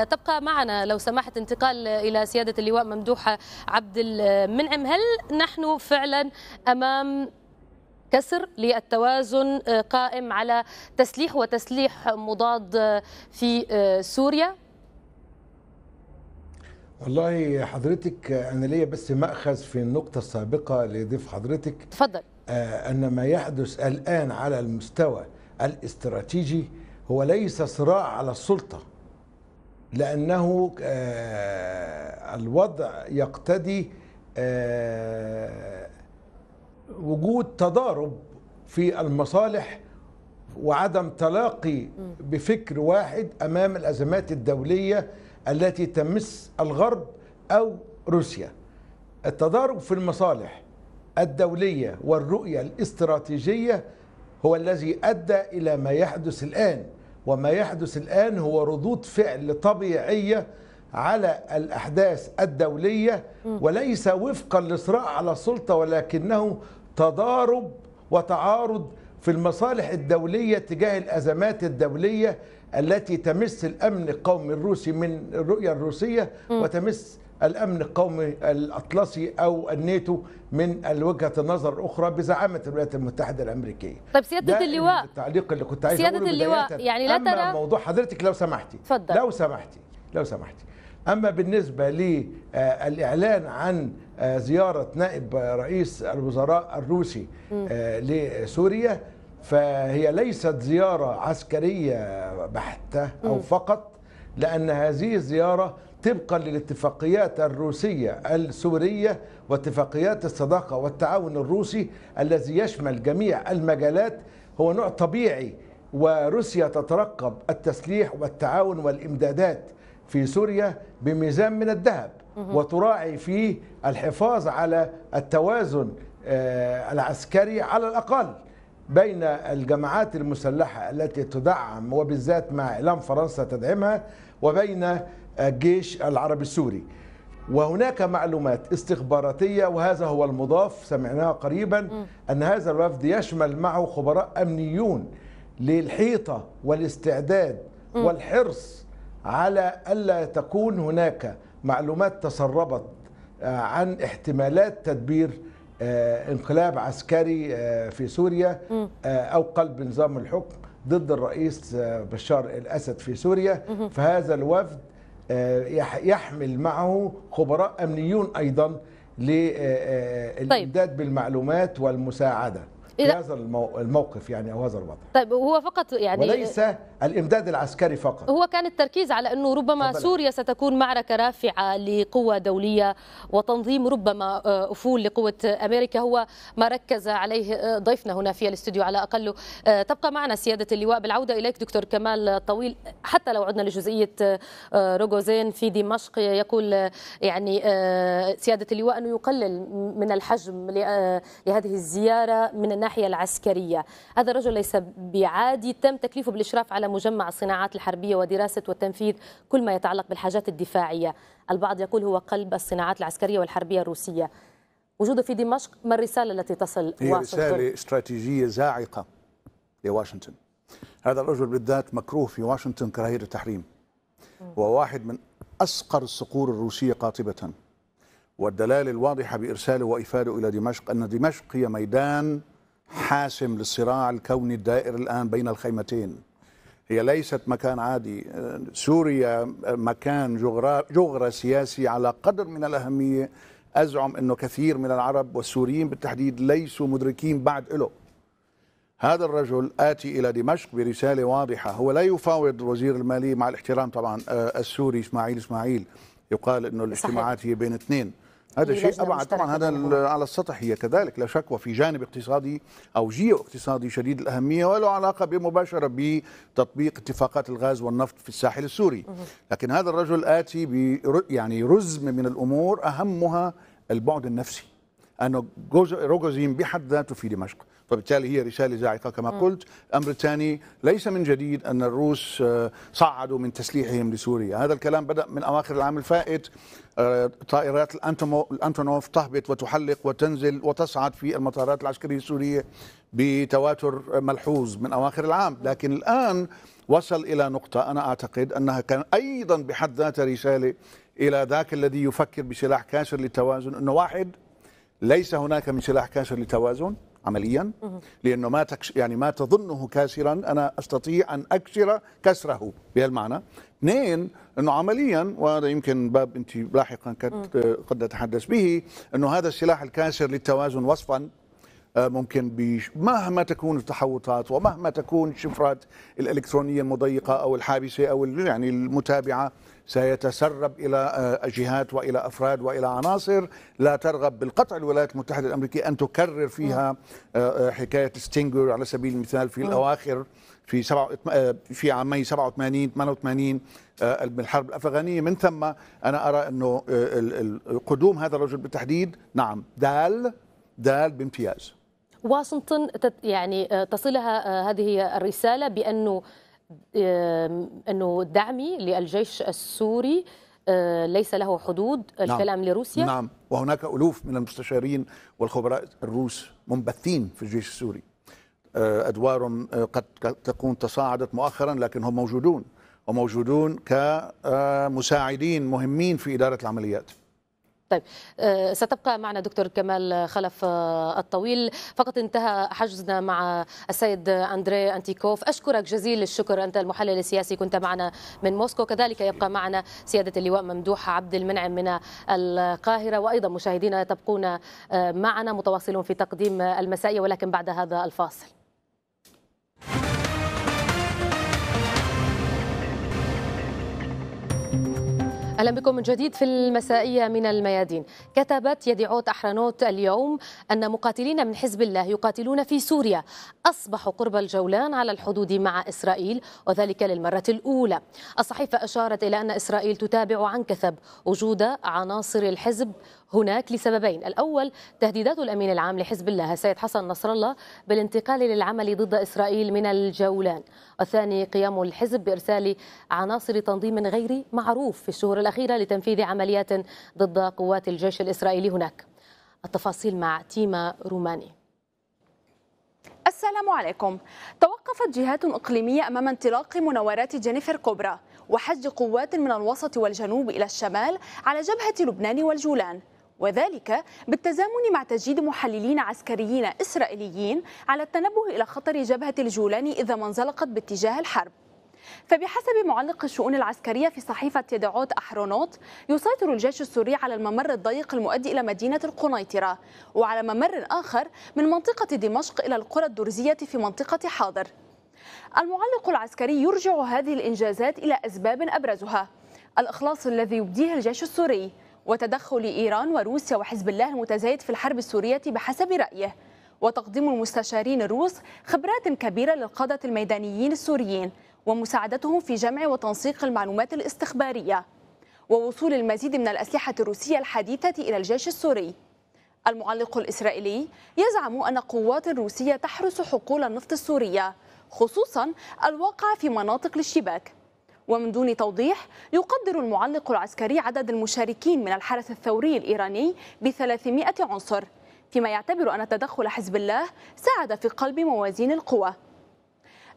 تبقى معنا لو سمحت انتقال إلى سيادة اللواء ممدوح عبد المنعم. هل نحن فعلا أمام كسر للتوازن قائم على تسليح وتسليح مضاد في سوريا؟ والله حضرتك أنا ليا بس مأخذ في النقطة السابقة لضيف حضرتك. تفضل آه أن ما يحدث الآن على المستوى الاستراتيجي هو ليس صراع على السلطة لأنه آه الوضع يقتضي آه وجود تضارب في المصالح وعدم تلاقي بفكر واحد أمام الأزمات الدولية التي تمس الغرب أو روسيا. التضارب في المصالح الدولية والرؤية الاستراتيجية هو الذي أدى إلى ما يحدث الآن وما يحدث الآن هو ردود فعل طبيعية على الأحداث الدولية وليس وفقا لصراع على السلطة ولكنه تضارب وتعارض في المصالح الدولية تجاه الأزمات الدولية التي تمس الأمن القومي الروسي من الرؤية الروسية م. وتمس الأمن القومي الأطلسي أو الناتو من وجهة النظر الاخرى بزعامة الولايات المتحدة الأمريكية. طيب سيادة اللواء التعليق اللي كنت عايز سيادة اللواء يعني لا ترى أما موضوع حضرتك لو سمحتي. تفضل لو سمحتي لو سمحتي. أما بالنسبة للاعلان عن زيارة نائب رئيس الوزراء الروسي لسوريا فهي ليست زيارة عسكرية بحتة أو فقط لأن هذه الزيارة طبقا للاتفاقيات الروسية السورية واتفاقيات الصداقة والتعاون الروسي الذي يشمل جميع المجالات. هو نوع طبيعي وروسيا تترقب التسليح والتعاون والإمدادات في سوريا بميزان من الذهب وتراعي فيه الحفاظ على التوازن العسكري على الأقل. بين الجماعات المسلحة التي تدعم وبالذات مع إعلام فرنسا تدعمها وبين الجيش العربي السوري. وهناك معلومات استخباراتية وهذا هو المضاف سمعناها قريبا أن هذا الوفد يشمل معه خبراء أمنيون للحيطة والاستعداد والحرص على ألا تكون هناك معلومات تسربت عن احتمالات تدبير انقلاب عسكري في سوريا أو قلب نظام الحكم ضد الرئيس بشار الأسد في سوريا. فهذا الوفد يحمل معه خبراء أمنيون أيضا للإمداد طيب. بالمعلومات والمساعدة في هذا الموقف يعني أو هذا الوضع. طيب هو فقط يعني وليس الإمداد العسكري فقط. هو كان التركيز على أنه ربما فضل. سوريا ستكون معركة رافعة لقوى دولية وتنظيم ربما أفول لقوة أمريكا. هو ما ركز عليه ضيفنا هنا في الاستوديو على أقل. تبقى معنا سيادة اللواء. بالعودة إليك دكتور كمال طويل. حتى لو عدنا لجزئية روغوزين في دمشق يقول يعني سيادة اللواء أنه يقلل من الحجم لهذه الزيارة من الناحيه الناحية العسكرية. هذا الرجل ليس بعادي. تم تكليفه بالإشراف على مجمع الصناعات الحربية ودراسة وتنفيذ كل ما يتعلق بالحاجات الدفاعية. البعض يقول هو قلب الصناعات العسكرية والحربية الروسية. وجوده في دمشق ما الرسالة التي تصل هي رسالة استراتيجية زاعقة لواشنطن. هذا الرجل بالذات مكروه في واشنطن كراهية التحريم. هو واحد من أصقر الصقور الروسية قاطبة. والدلالة الواضحة بإرساله وإفاده إلى دمشق أن دمشق هي ميدان حاسم للصراع الكوني الدائر الآن بين الخيمتين. هي ليست مكان عادي. سوريا مكان جغرا, سياسي على قدر من الأهمية. أزعم أنه كثير من العرب والسوريين بالتحديد ليسوا مدركين بعد له هذا الرجل آتي إلى دمشق برسالة واضحة. هو لا يفاوض وزير المالية مع الاحترام طبعا السوري إسماعيل إسماعيل. يقال أنه الاجتماعات هي بين اثنين. هذا شيء أبعد. طبعا هذا على السطح هي كذلك. لا شك وفي جانب اقتصادي أو جيو اقتصادي شديد الأهمية وله علاقة بمباشرة بتطبيق اتفاقات الغاز والنفط في الساحل السوري. لكن هذا الرجل آتي ب يعني رزم من الأمور أهمها البعد النفسي. انه روغوزين بحد ذاته في دمشق. وبالتالي هي رسالة زاعقة كما قلت. الأمر الثاني ليس من جديد أن الروس صعدوا من تسليحهم لسوريا. هذا الكلام بدأ من أواخر العام الفائت. طائرات الأنتونوف تهبط وتحلق وتنزل وتصعد في المطارات العسكرية السورية بتواتر ملحوظ من أواخر العام. لكن الآن وصل إلى نقطة أنا أعتقد أنها كان أيضا بحد ذاتها رسالة إلى ذاك الذي يفكر بسلاح كاسر للتوازن. أنه واحد ليس هناك من سلاح كاسر للتوازن. عمليا لأنه ما تكش يعني ما تظنه كاسرا أنا أستطيع أن أكسر كسره بهالمعنى. اثنين إنه عمليا وهذا يمكن باب أنت لاحقا قد نتحدث به إنه هذا السلاح الكاسر للتوازن وصفا ممكن بش مهما تكون التحوطات ومهما تكون الشفرات الإلكترونية المضيقة أو الحابسة أو يعني المتابعة سيتسرب إلى جهات وإلى أفراد وإلى عناصر لا ترغب بالقطع الولايات المتحدة الأمريكية أن تكرر فيها حكاية ستينجر على سبيل المثال في الأواخر في سبع في عامي 87 88 بالحرب الأفغانية. من ثم أنا أرى أنه قدوم هذا الرجل بالتحديد نعم دال دال بامتياز واشنطن يعني تصلها هذه الرسالة بأنه إنه دعمي للجيش السوري ليس له حدود الكلام نعم. لروسيا. نعم. وهناك ألوف من المستشارين والخبراء الروس منبثين في الجيش السوري. أدوارهم قد تكون تصاعدت مؤخرا لكن هم موجودون. وموجودون كمساعدين مهمين في إدارة العمليات. طيب ستبقى معنا دكتور كمال خلف الطويل. فقط انتهى حجزنا مع السيد أندري أنتيكوف. أشكرك جزيل الشكر أنت المحلل السياسي كنت معنا من موسكو. كذلك يبقى معنا سيادة اللواء ممدوح عبد المنعم من القاهرة. وأيضا مشاهدينا تبقون معنا متواصلون في تقديم المسائية ولكن بعد هذا الفاصل. أهلا بكم من جديد في المسائية من الميادين. كتبت يديعوت أحرنوت اليوم أن مقاتلين من حزب الله يقاتلون في سوريا اصبحوا قرب الجولان على الحدود مع إسرائيل وذلك للمرة الأولى. الصحيفة أشارت إلى أن إسرائيل تتابع عن كثب وجود عناصر الحزب هناك لسببين. الأول تهديدات الأمين العام لحزب الله السيد حسن نصر الله بالانتقال للعمل ضد إسرائيل من الجولان. والثاني قيام الحزب بإرسال عناصر تنظيم غير معروف في الشهور الأخيرة لتنفيذ عمليات ضد قوات الجيش الإسرائيلي هناك. التفاصيل مع تيما روماني. السلام عليكم. توقفت جهات إقليمية أمام انطلاق مناورات جينيفر كوبرا وحج قوات من الوسط والجنوب إلى الشمال على جبهة لبنان والجولان. وذلك بالتزامن مع تجديد محللين عسكريين إسرائيليين على التنبه إلى خطر جبهة الجولان إذا ما انزلقت باتجاه الحرب. فبحسب معلق الشؤون العسكرية في صحيفة يدعوت أحرونوت يسيطر الجيش السوري على الممر الضيق المؤدي إلى مدينة القنيطرة وعلى ممر آخر من منطقة دمشق إلى القرى الدرزية في منطقة حاضر. المعلق العسكري يرجع هذه الإنجازات إلى أسباب أبرزها الإخلاص الذي يبديه الجيش السوري. وتدخل إيران وروسيا وحزب الله المتزايد في الحرب السورية بحسب رأيه. وتقديم المستشارين الروس خبرات كبيرة للقادة الميدانيين السوريين ومساعدتهم في جمع وتنسيق المعلومات الاستخبارية. ووصول المزيد من الأسلحة الروسية الحديثة إلى الجيش السوري. المعلق الإسرائيلي يزعم أن قوات روسية تحرس حقول النفط السورية خصوصا الواقع في مناطق الاشتباك ومن دون توضيح يقدر المعلق العسكري عدد المشاركين من الحرس الثوري الإيراني ب 300 عنصر. فيما يعتبر أن تدخل حزب الله ساعد في قلب موازين القوى.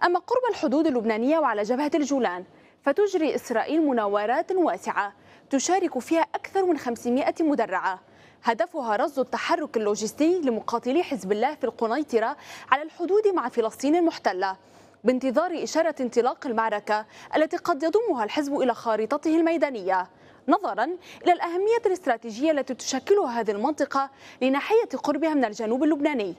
أما قرب الحدود اللبنانية وعلى جبهة الجولان فتجري إسرائيل مناورات واسعة تشارك فيها أكثر من 500 مدرعة. هدفها رصد التحرك اللوجستي لمقاتلي حزب الله في القنيطرة على الحدود مع فلسطين المحتلة. بانتظار إشارة انطلاق المعركة التي قد يضمها الحزب إلى خارطته الميدانية. نظرا إلى الأهمية الاستراتيجية التي تشكلها هذه المنطقة لناحية قربها من الجنوب اللبناني.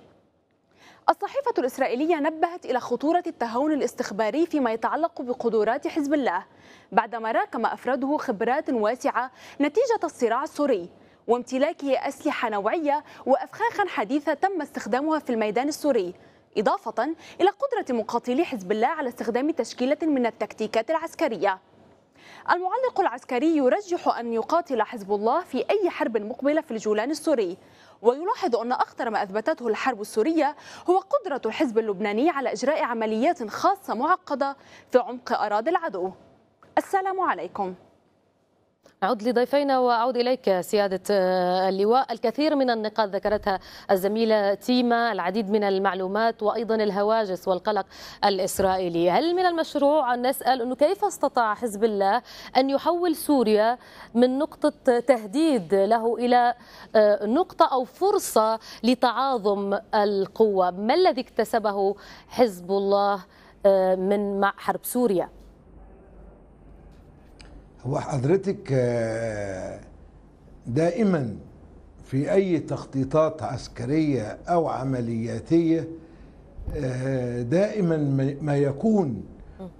الصحيفة الإسرائيلية نبهت إلى خطورة التهاون الاستخباري فيما يتعلق بقدرات حزب الله بعدما راكم أفراده خبرات واسعة نتيجة الصراع السوري وامتلاكه أسلحة نوعية وأفخاخا حديثة تم استخدامها في الميدان السوري. إضافة إلى قدرة مقاتلي حزب الله على استخدام تشكيلة من التكتيكات العسكرية. المعلق العسكري يرجح أن يقاتل حزب الله في أي حرب مقبلة في الجولان السوري ويلاحظ أن أخطر ما أثبتته الحرب السورية هو قدرة الحزب اللبناني على إجراء عمليات خاصة معقدة في عمق أراضي العدو. السلام عليكم. أعود لضيفينا وأعود إليك سيادة اللواء. الكثير من النقاط ذكرتها الزميلة تيما العديد من المعلومات وأيضا الهواجس والقلق الإسرائيلي. هل من المشروع أن نسأل أنه كيف استطاع حزب الله أن يحول سوريا من نقطة تهديد له إلى نقطة أو فرصة لتعاظم القوة؟ ما الذي اكتسبه حزب الله من حرب سوريا؟ هو حضرتك دائما في أي تخطيطات عسكرية أو عملياتية دائما ما يكون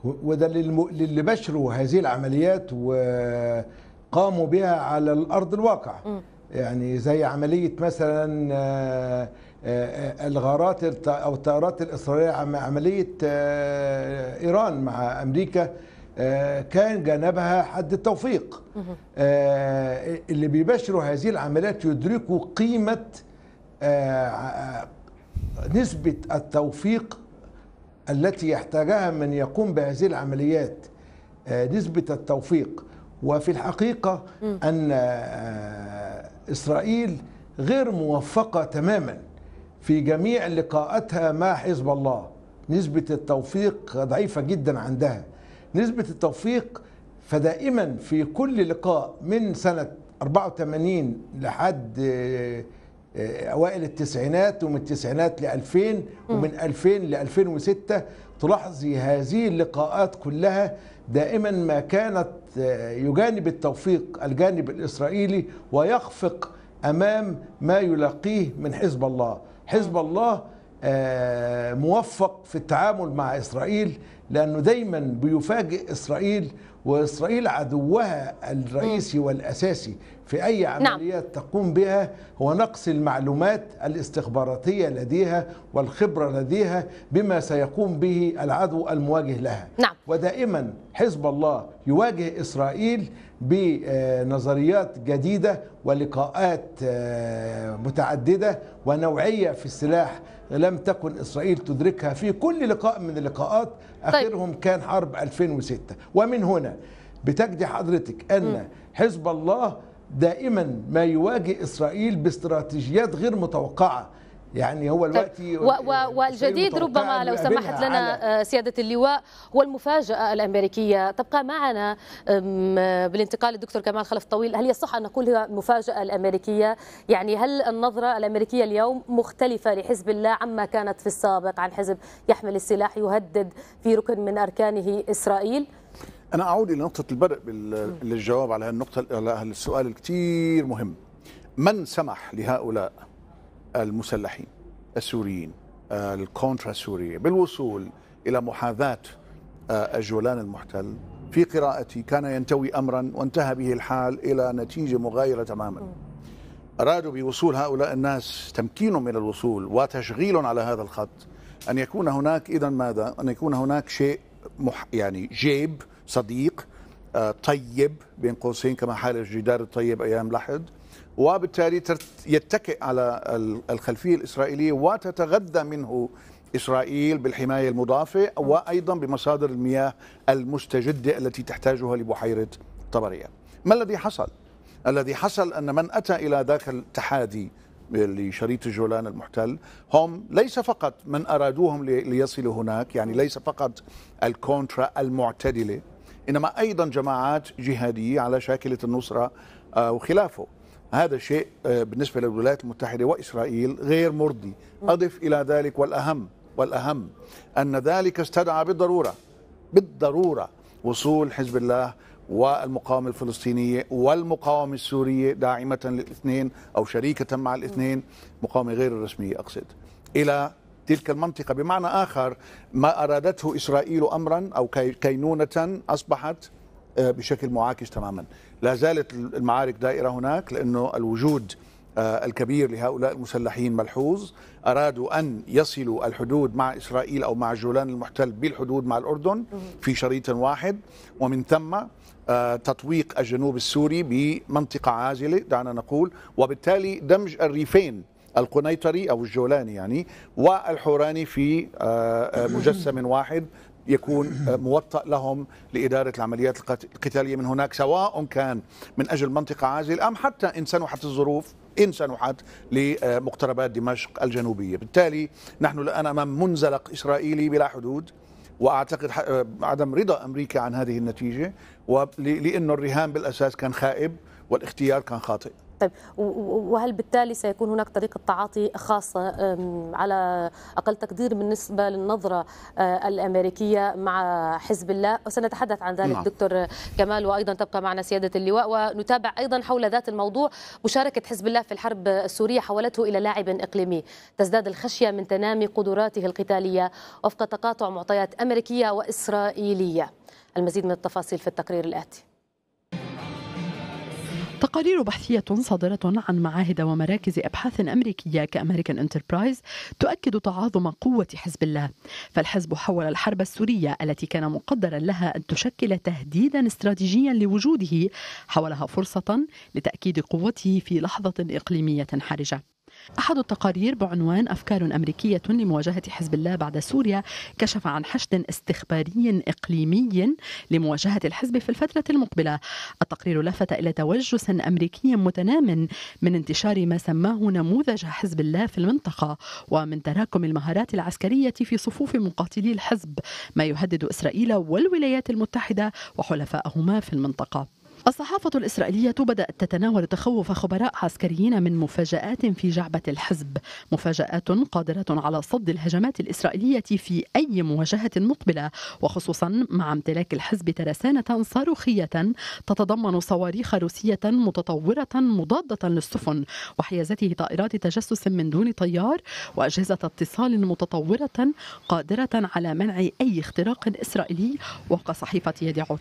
وده للي بشروا هذه العمليات وقاموا بها على الأرض الواقع. يعني زي عملية مثلا الغارات أو الطائرات الإسرائيلية عملية إيران مع أمريكا. كان جانبها حد التوفيق. اللي بيبشروا هذه العمليات يدركوا قيمة نسبة التوفيق التي يحتاجها من يقوم بهذه العمليات نسبة التوفيق. وفي الحقيقة أن إسرائيل غير موفقة تماما في جميع لقاءاتها مع حزب الله. نسبة التوفيق ضعيفة جدا عندها. نسبة التوفيق فدائما في كل لقاء من سنة 84 لحد أوائل التسعينات ومن التسعينات ل 2000 ومن 2000 ل 2006 تلاحظي هذه اللقاءات كلها دائما ما كانت يجانب التوفيق الجانب الإسرائيلي ويخفق أمام ما يلاقيه من حزب الله. حزب الله موفق في التعامل مع إسرائيل لأنه دايما بيفاجئ إسرائيل وإسرائيل عدوها الرئيسي والأساسي. في أي عمليات نعم. تقوم بها هو نقص المعلومات الاستخباراتية لديها والخبرة لديها بما سيقوم به العدو المواجه لها نعم. ودائما حزب الله يواجه إسرائيل بنظريات جديدة ولقاءات متعددة ونوعية في السلاح لم تكن إسرائيل تدركها في كل لقاء من اللقاءات آخرهم طيب. كان حرب 2006 ومن هنا بتجدي حضرتك أن حزب الله دائما ما يواجه إسرائيل باستراتيجيات غير متوقعة. يعني هو الوقت والجديد ربما لو سمحت لنا آه، سيادة اللواء هو المفاجأة الأمريكية. تبقى معنا بالانتقال للدكتور كمال خلف طويل. هل يصح أن نقول هي المفاجأة الأمريكية؟ يعني هل النظرة الأمريكية اليوم مختلفة لحزب الله عما كانت في السابق عن حزب يحمل السلاح يهدد في ركن من أركانه إسرائيل؟ أنا أعود إلى نقطة البدء للجواب على النقطة على السؤال الكثير مهم. من سمح لهؤلاء المسلحين السوريين الكونترا السورية بالوصول إلى محاذاة آه، الجولان المحتل؟ في قراءتي كان ينتوي أمرا وانتهى به الحال إلى نتيجة مغايرة تماما. أرادوا بوصول هؤلاء الناس تمكينهم من الوصول وتشغيل على هذا الخط أن يكون هناك إذا ماذا؟ أن يكون هناك شيء مح يعني جيب صديق آه، طيب بين قوسين كما حال الجدار الطيب أيام لحد وبالتالي يتكئ على الخلفية الإسرائيلية وتتغذى منه إسرائيل بالحماية المضافة وأيضا بمصادر المياه المستجدة التي تحتاجها لبحيرة طبرية ما الذي حصل؟ الذي حصل أن من أتى إلى ذاك التحادي لشريط الجولان المحتل هم ليس فقط من أرادوهم ليصلوا هناك يعني ليس فقط الكونترا المعتدلة إنما أيضا جماعات جهادية على شاكلة النصرة آه، وخلافه. هذا الشيء آه، بالنسبة للولايات المتحدة وإسرائيل غير مرضي. أضف إلى ذلك والأهم والأهم أن ذلك استدعى بالضرورة بالضرورة وصول حزب الله والمقاومة الفلسطينية والمقاومة السورية داعمة للاثنين أو شريكة مع الاثنين مقاومة غير الرسمية أقصد. إلى تلك المنطقة. بمعنى آخر ما أرادته إسرائيل أمرا أو كينونة أصبحت آه، بشكل معاكس تماما. لا زالت المعارك دائرة هناك لأنه الوجود آه، الكبير لهؤلاء المسلحين ملحوظ. أرادوا أن يصلوا الحدود مع إسرائيل أو مع جولان المحتل بالحدود مع الأردن في شريط واحد. ومن ثم آه، تطويق الجنوب السوري بمنطقة عازلة دعنا نقول. وبالتالي دمج الريفين القنيطري أو الجولاني يعني والحوراني في مجسم واحد يكون موطأ لهم لإدارة العمليات القتالية من هناك سواء كان من أجل منطقة عازلة أم حتى إن سنحت الظروف إن سنحت لمقتربات دمشق الجنوبية. بالتالي نحن الآن أمام منزلق إسرائيلي بلا حدود وأعتقد عدم رضا أمريكا عن هذه النتيجة ولأنه الرهان بالأساس كان خائب والاختيار كان خاطئ. طيب وهل بالتالي سيكون هناك طريقة تعاطي خاصة على أقل تقدير بالنسبة للنظرة الأمريكية مع حزب الله؟ وسنتحدث عن ذلك نعم. دكتور كمال. وأيضا تبقى معنا سيادة اللواء ونتابع أيضا حول ذات الموضوع مشاركة حزب الله في الحرب السورية حولته إلى لاعب إقليمي. تزداد الخشية من تنامي قدراته القتالية وفق تقاطع معطيات أمريكية وإسرائيلية. المزيد من التفاصيل في التقرير الآتي. تقارير بحثية صادرة عن معاهد ومراكز أبحاث أمريكية كأمريكان انتربرايز تؤكد تعاظم قوة حزب الله. فالحزب حول الحرب السورية التي كان مقدرا لها أن تشكل تهديدا استراتيجيا لوجوده حولها فرصة لتأكيد قوته في لحظة إقليمية حرجة. أحد التقارير بعنوان أفكار أمريكية لمواجهة حزب الله بعد سوريا كشف عن حشد استخباري إقليمي لمواجهة الحزب في الفترة المقبلة. التقرير لفت إلى توجس أمريكي متنام من انتشار ما سماه نموذج حزب الله في المنطقة ومن تراكم المهارات العسكرية في صفوف مقاتلي الحزب ما يهدد إسرائيل والولايات المتحدة وحلفائهما في المنطقة. الصحافة الإسرائيلية بدأت تتناول تخوف خبراء عسكريين من مفاجآت في جعبة الحزب. مفاجآت قادرة على صد الهجمات الإسرائيلية في أي مواجهة مقبلة وخصوصا مع امتلاك الحزب ترسانة صاروخية تتضمن صواريخ روسية متطورة مضادة للسفن وحيازته طائرات تجسس من دون طيار وأجهزة اتصال متطورة قادرة على منع أي اختراق إسرائيلي وفق صحيفة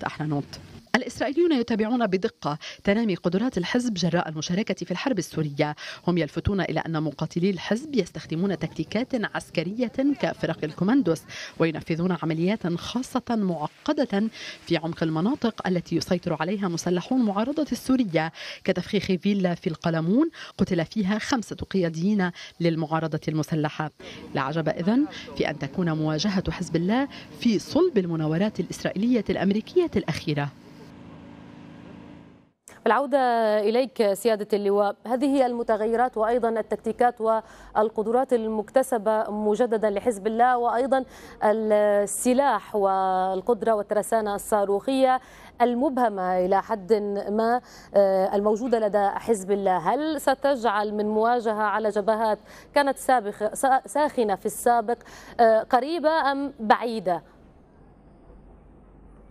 أحرنوت الإسرائيليون يتابعون بدقة تنامي قدرات الحزب جراء المشاركة في الحرب السورية. هم يلفتون إلى أن مقاتلي الحزب يستخدمون تكتيكات عسكرية كفرق الكوماندوس وينفذون عمليات خاصة معقدة في عمق المناطق التي يسيطر عليها مسلحون المعارضة السورية. كتفخيخ فيلا في القلمون قتل فيها خمسة قياديين للمعارضة المسلحة. لا عجب إذن في أن تكون مواجهة حزب الله في صلب المناورات الإسرائيلية الأمريكية الأخيرة. العودة إليك سيادة اللواء. هذه المتغيرات وأيضا التكتيكات والقدرات المكتسبة مجددا لحزب الله وأيضا السلاح والقدرة والترسانة الصاروخية المبهمة إلى حد ما آه، الموجودة لدى حزب الله. هل ستجعل من مواجهة على جبهات كانت ساخنة في السابق آه، قريبة أم بعيدة؟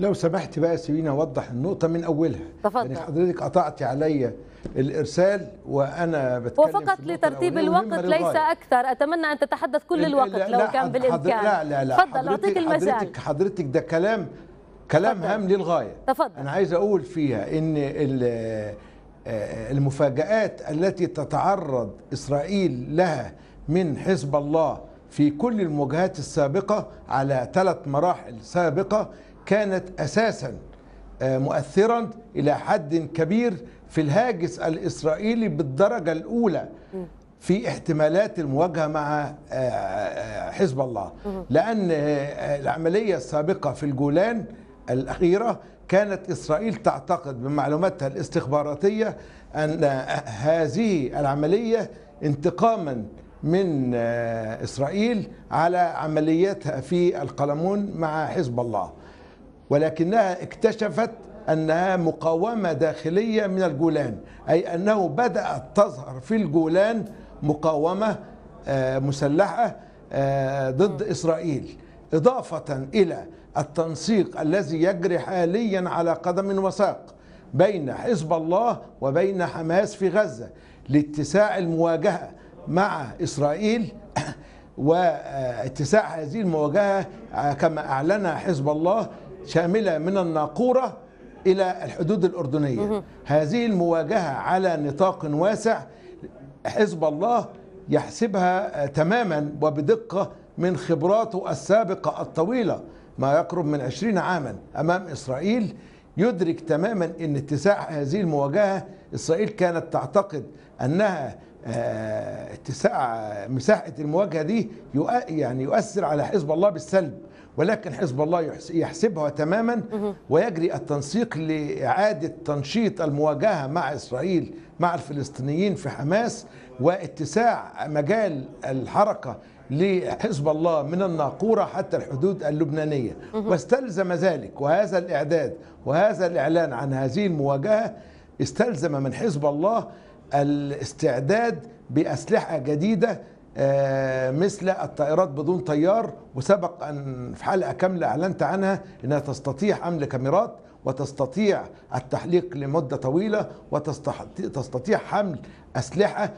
لو سمحت بقى سيبيني أوضح النقطة من أولها. تفضل. يعني حضرتك قطعتي عليا الإرسال وأنا بتكلم وفقط لترتيب الوقت ليس أكثر. أتمنى أن تتحدث كل الوقت لا لو لا كان بالإمكان. لا لا لا. تفضل أعطيك المجال حضرتك حضرتك ده كلام كلام تفضل. هام للغاية. تفضل. أنا عايز أقول فيها إن المفاجآت التي تتعرض إسرائيل لها من حزب الله في كل المواجهات السابقة على ثلاث مراحل سابقة كانت أساسا آه، مؤثرا إلى حد كبير في الهاجس الإسرائيلي بالدرجة الأولى في احتمالات المواجهة مع آه، آه، حزب الله. لأن العملية السابقة في الجولان الأخيرة كانت إسرائيل تعتقد بمعلوماتها الاستخباراتية أن هذه العملية انتقاما من إسرائيل على عملياتها في القلمون مع حزب الله. ولكنها اكتشفت أنها مقاومة داخلية من الجولان أي أنه بدأت تظهر في الجولان مقاومة آه، مسلحة آه، ضد إسرائيل إضافة إلى التنسيق الذي يجري حاليا على قدم وساق بين حزب الله وبين حماس في غزة لاتساع المواجهة مع إسرائيل واتساع هذه المواجهة آه، كما أعلنها حزب الله شاملة من الناقورة إلى الحدود الأردنية. هذه المواجهة على نطاق واسع حزب الله يحسبها تماما وبدقة من خبراته السابقة الطويلة ما يقرب من عشرين عاما. أمام إسرائيل يدرك تماما أن اتساع هذه المواجهة إسرائيل كانت تعتقد أنها آه، اتساع مساحة المواجهة دي يعني يؤثر على حزب الله بالسلب. ولكن حزب الله يحسبها تماما ويجري التنسيق لإعادة تنشيط المواجهة مع إسرائيل مع الفلسطينيين في حماس واتساع مجال الحركة لحزب الله من الناقورة حتى الحدود اللبنانية. واستلزم ذلك وهذا الإعداد وهذا الإعلان عن هذه المواجهة استلزم من حزب الله الاستعداد بأسلحة جديدة مثل الطائرات بدون طيار وسبق أن في حلقة كاملة أعلنت عنها أنها تستطيع حمل كاميرات وتستطيع التحليق لمدة طويلة وتستطيع حمل أسلحة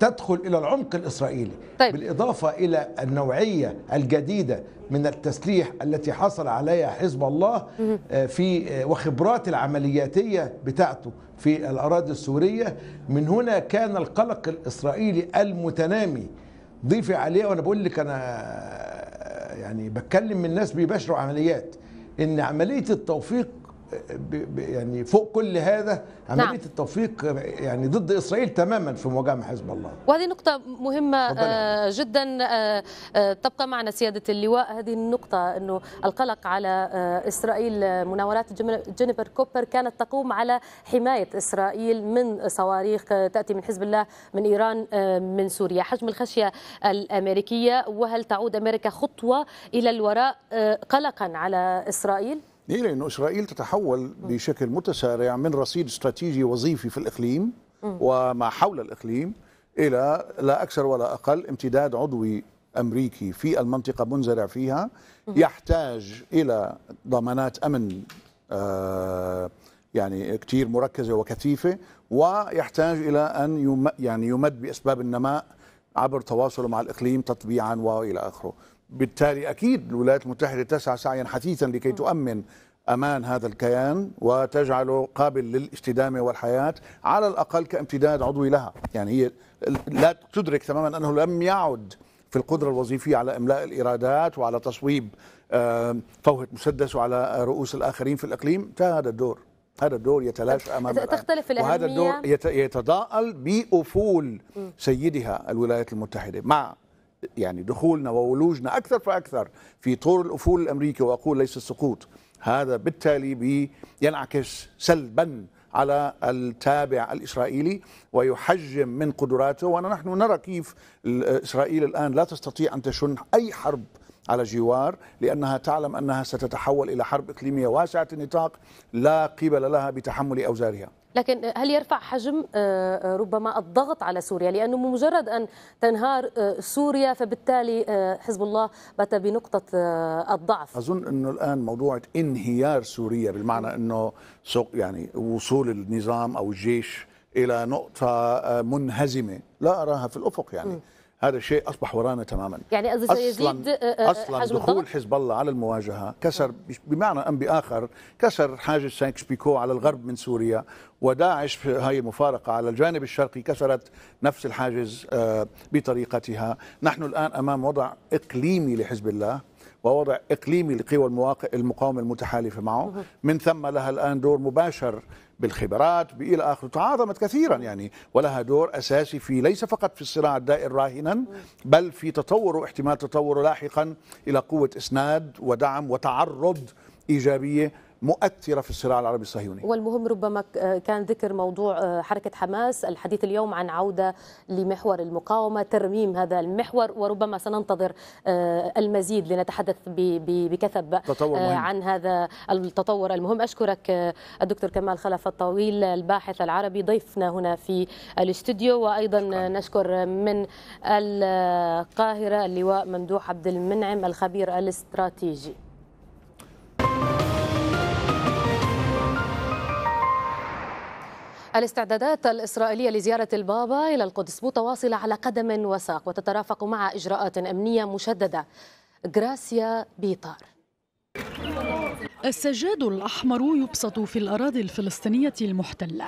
تدخل إلى العمق الإسرائيلي طيب. بالإضافة إلى النوعية الجديدة من التسليح التي حصل عليها حزب الله آه، في آه، وخبرات العملياتية بتاعته في الأراضي السورية. من هنا كان القلق الإسرائيلي المتنامي. ضيفي عليه وأنا بقول لك أنا يعني بتكلم من ناس بيباشروا عمليات إن عملية التوفيق يعني فوق كل هذا عملية نعم. التوفيق يعني ضد إسرائيل تماما في مواجهه حزب الله. وهذه نقطة مهمة آه جدا آه آه تبقى معنا سيادة اللواء. هذه النقطة إنه القلق على آه إسرائيل مناورات جينيفر كوبر كانت تقوم على حماية إسرائيل من صواريخ تأتي من حزب الله من إيران من سوريا. حجم الخشية الأمريكية وهل تعود أمريكا خطوة إلى الوراء قلقا على إسرائيل؟ ليه؟ لأنه إسرائيل تتحول بشكل متسارع من رصيد استراتيجي وظيفي في الإقليم وما حول الإقليم إلى لا أكثر ولا أقل امتداد عضوي أمريكي في المنطقة منزرع فيها يحتاج إلى ضمانات أمن آه يعني كثير مركزة وكثيفة ويحتاج إلى أن يم يعني يمد بأسباب النماء عبر تواصله مع الإقليم تطبيعا وإلى آخره. بالتالي أكيد الولايات المتحدة تسعى سعيا حثيثا لكي تؤمن أمان هذا الكيان وتجعله قابل للاستدامة والحياة على الأقل كامتداد عضوي لها. يعني هي لا تدرك تماما أنه لم يعد في القدرة الوظيفية على إملاء الإيرادات وعلى تصويب فوهة مسدس وعلى رؤوس الآخرين في الإقليم انتهى هذا الدور هذا الدور يتلاشى أمام تختلف الأهمية؟ وهذا الدور يتضاءل بأفول سيدها الولايات المتحدة. مع يعني دخولنا وولوجنا أكثر فأكثر في طور الأفول الأمريكي وأقول ليس السقوط. هذا بالتالي ينعكس سلبا على التابع الإسرائيلي ويحجم من قدراته ونحن نرى كيف إسرائيل الآن لا تستطيع أن تشن أي حرب على جوار لأنها تعلم أنها ستتحول إلى حرب إقليمية واسعة النطاق لا قبل لها بتحمل أوزارها. لكن هل يرفع حجم آه، آه، ربما الضغط على سوريا؟ لأنه بمجرد أن تنهار آه، سوريا فبالتالي حزب الله بات بنقطة الضعف. أظن أنه الآن موضوع انهيار سوريا بالمعنى أنه يعني وصول النظام أو الجيش إلى نقطة منهزمة. لا أراها في الأفق يعني. م. هذا الشيء أصبح ورانا تماما. يعني قصدي سيزيد أصلا حجم دخول حزب الله على المواجهة كسر بمعنى أم بآخر كسر حاجز سانكس بيكو على الغرب من سوريا وداعش في هاي المفارقة على الجانب الشرقي كسرت نفس الحاجز بطريقتها. نحن الآن أمام وضع إقليمي لحزب الله. ووضع إقليمي لقوى المقاومة المتحالفة معه. من ثم لها الآن دور مباشر بالخبرات إلى آخره. تعاظمت كثيرا يعني ولها دور أساسي في ليس فقط في الصراع الدائر راهنا بل في تطوره احتمال تطوره لاحقا إلى قوة إسناد ودعم وتعرض إيجابية مؤثرة في الصراع العربي الصهيوني. والمهم ربما كان ذكر موضوع آه، حركة حماس الحديث اليوم عن عودة لمحور المقاومة ترميم هذا المحور وربما سننتظر آه، المزيد لنتحدث بكثب آه، عن هذا التطور المهم. أشكرك الدكتور كمال خلف الطويل الباحث العربي ضيفنا هنا في الاستوديو. وأيضا نشكر من القاهرة اللواء ممدوح عبد المنعم الخبير الاستراتيجي. الاستعدادات الإسرائيلية لزيارة البابا إلى القدس متواصلة على قدم وساق وتترافق مع إجراءات أمنية مشددة. غراسيا بيطار. السجاد الأحمر يبسط في الأراضي الفلسطينية المحتلة.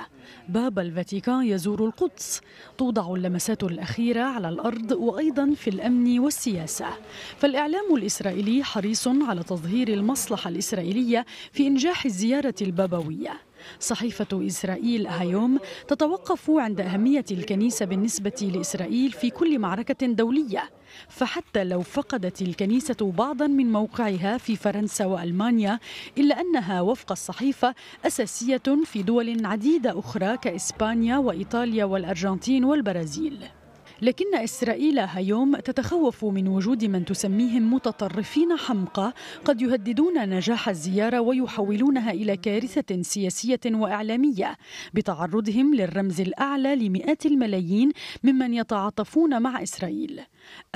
باب الفاتيكان يزور القدس. توضع اللمسات الأخيرة على الأرض وأيضا في الأمن والسياسة. فالإعلام الإسرائيلي حريص على تظهير المصلحة الإسرائيلية في إنجاح الزيارة البابوية. صحيفة إسرائيل هايوم تتوقف عند أهمية الكنيسة بالنسبة لإسرائيل في كل معركة دولية فحتى لو فقدت الكنيسة بعضا من موقعها في فرنسا وألمانيا إلا أنها وفق الصحيفة أساسية في دول عديدة أخرى كإسبانيا وإيطاليا والأرجنتين والبرازيل. لكن إسرائيل هيوم تتخوف من وجود من تسميهم متطرفين حمقى قد يهددون نجاح الزيارة ويحولونها إلى كارثة سياسية وإعلامية بتعرضهم للرمز الأعلى لمئات الملايين ممن يتعاطفون مع إسرائيل.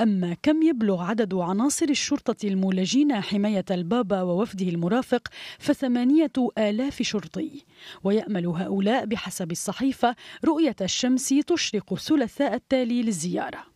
أما كم يبلغ عدد عناصر الشرطة المولجين حماية البابا ووفده المرافق فثمانية آلاف شرطي. ويأمل هؤلاء بحسب الصحيفة رؤية الشمس تشرق الثلاثاء التالي للزيارة.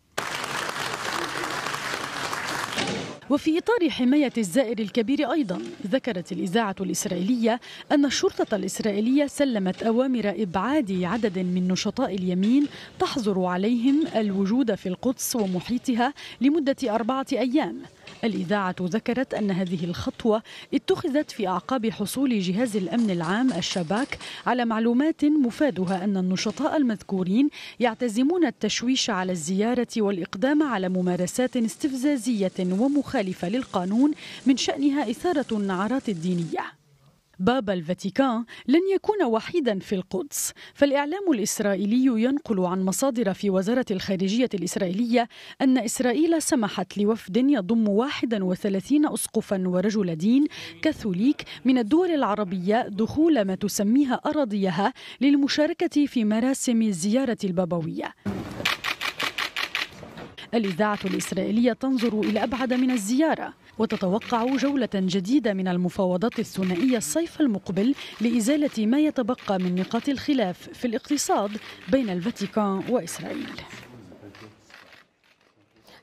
وفي إطار حماية الزائر الكبير أيضا ذكرت الإذاعة الإسرائيلية أن الشرطة الإسرائيلية سلمت أوامر إبعاد عدد من نشطاء اليمين تحظر عليهم الوجود في القدس ومحيطها لمدة أربعة أيام. الإذاعة ذكرت أن هذه الخطوة اتخذت في أعقاب حصول جهاز الأمن العام الشباك على معلومات مفادها أن النشطاء المذكورين يعتزمون التشويش على الزيارة والإقدام على ممارسات استفزازية ومخالفة. للقانون من شأنها إثارة النعرات الدينية. باب الفاتيكان لن يكون وحيدا في القدس. فالإعلام الإسرائيلي ينقل عن مصادر في وزارة الخارجية الإسرائيلية أن إسرائيل سمحت لوفد يضم 31 أسقفا ورجل دين كاثوليك من الدول العربية دخول ما تسميها أراضيها للمشاركة في مراسم الزيارة البابوية. الإذاعة الإسرائيلية تنظر إلى أبعد من الزيارة وتتوقع جولة جديدة من المفاوضات الثنائية الصيف المقبل لإزالة ما يتبقى من نقاط الخلاف في الاقتصاد بين الفاتيكان وإسرائيل.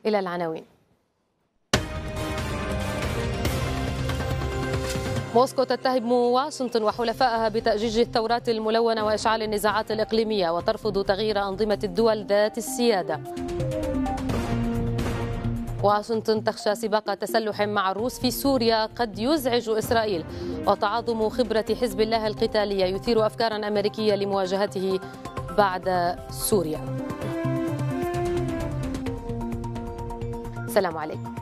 إلى العناوين. موسكو تتهم واشنطن وحلفائها بتأجيج الثورات الملونة وإشعال النزاعات الإقليمية وترفض تغيير أنظمة الدول ذات السيادة. واشنطن تخشى سباق تسلح مع الروس في سوريا قد يزعج إسرائيل. وتعاظم خبرة حزب الله القتالية يثير أفكارا أمريكية لمواجهته بعد سوريا. السلام عليكم.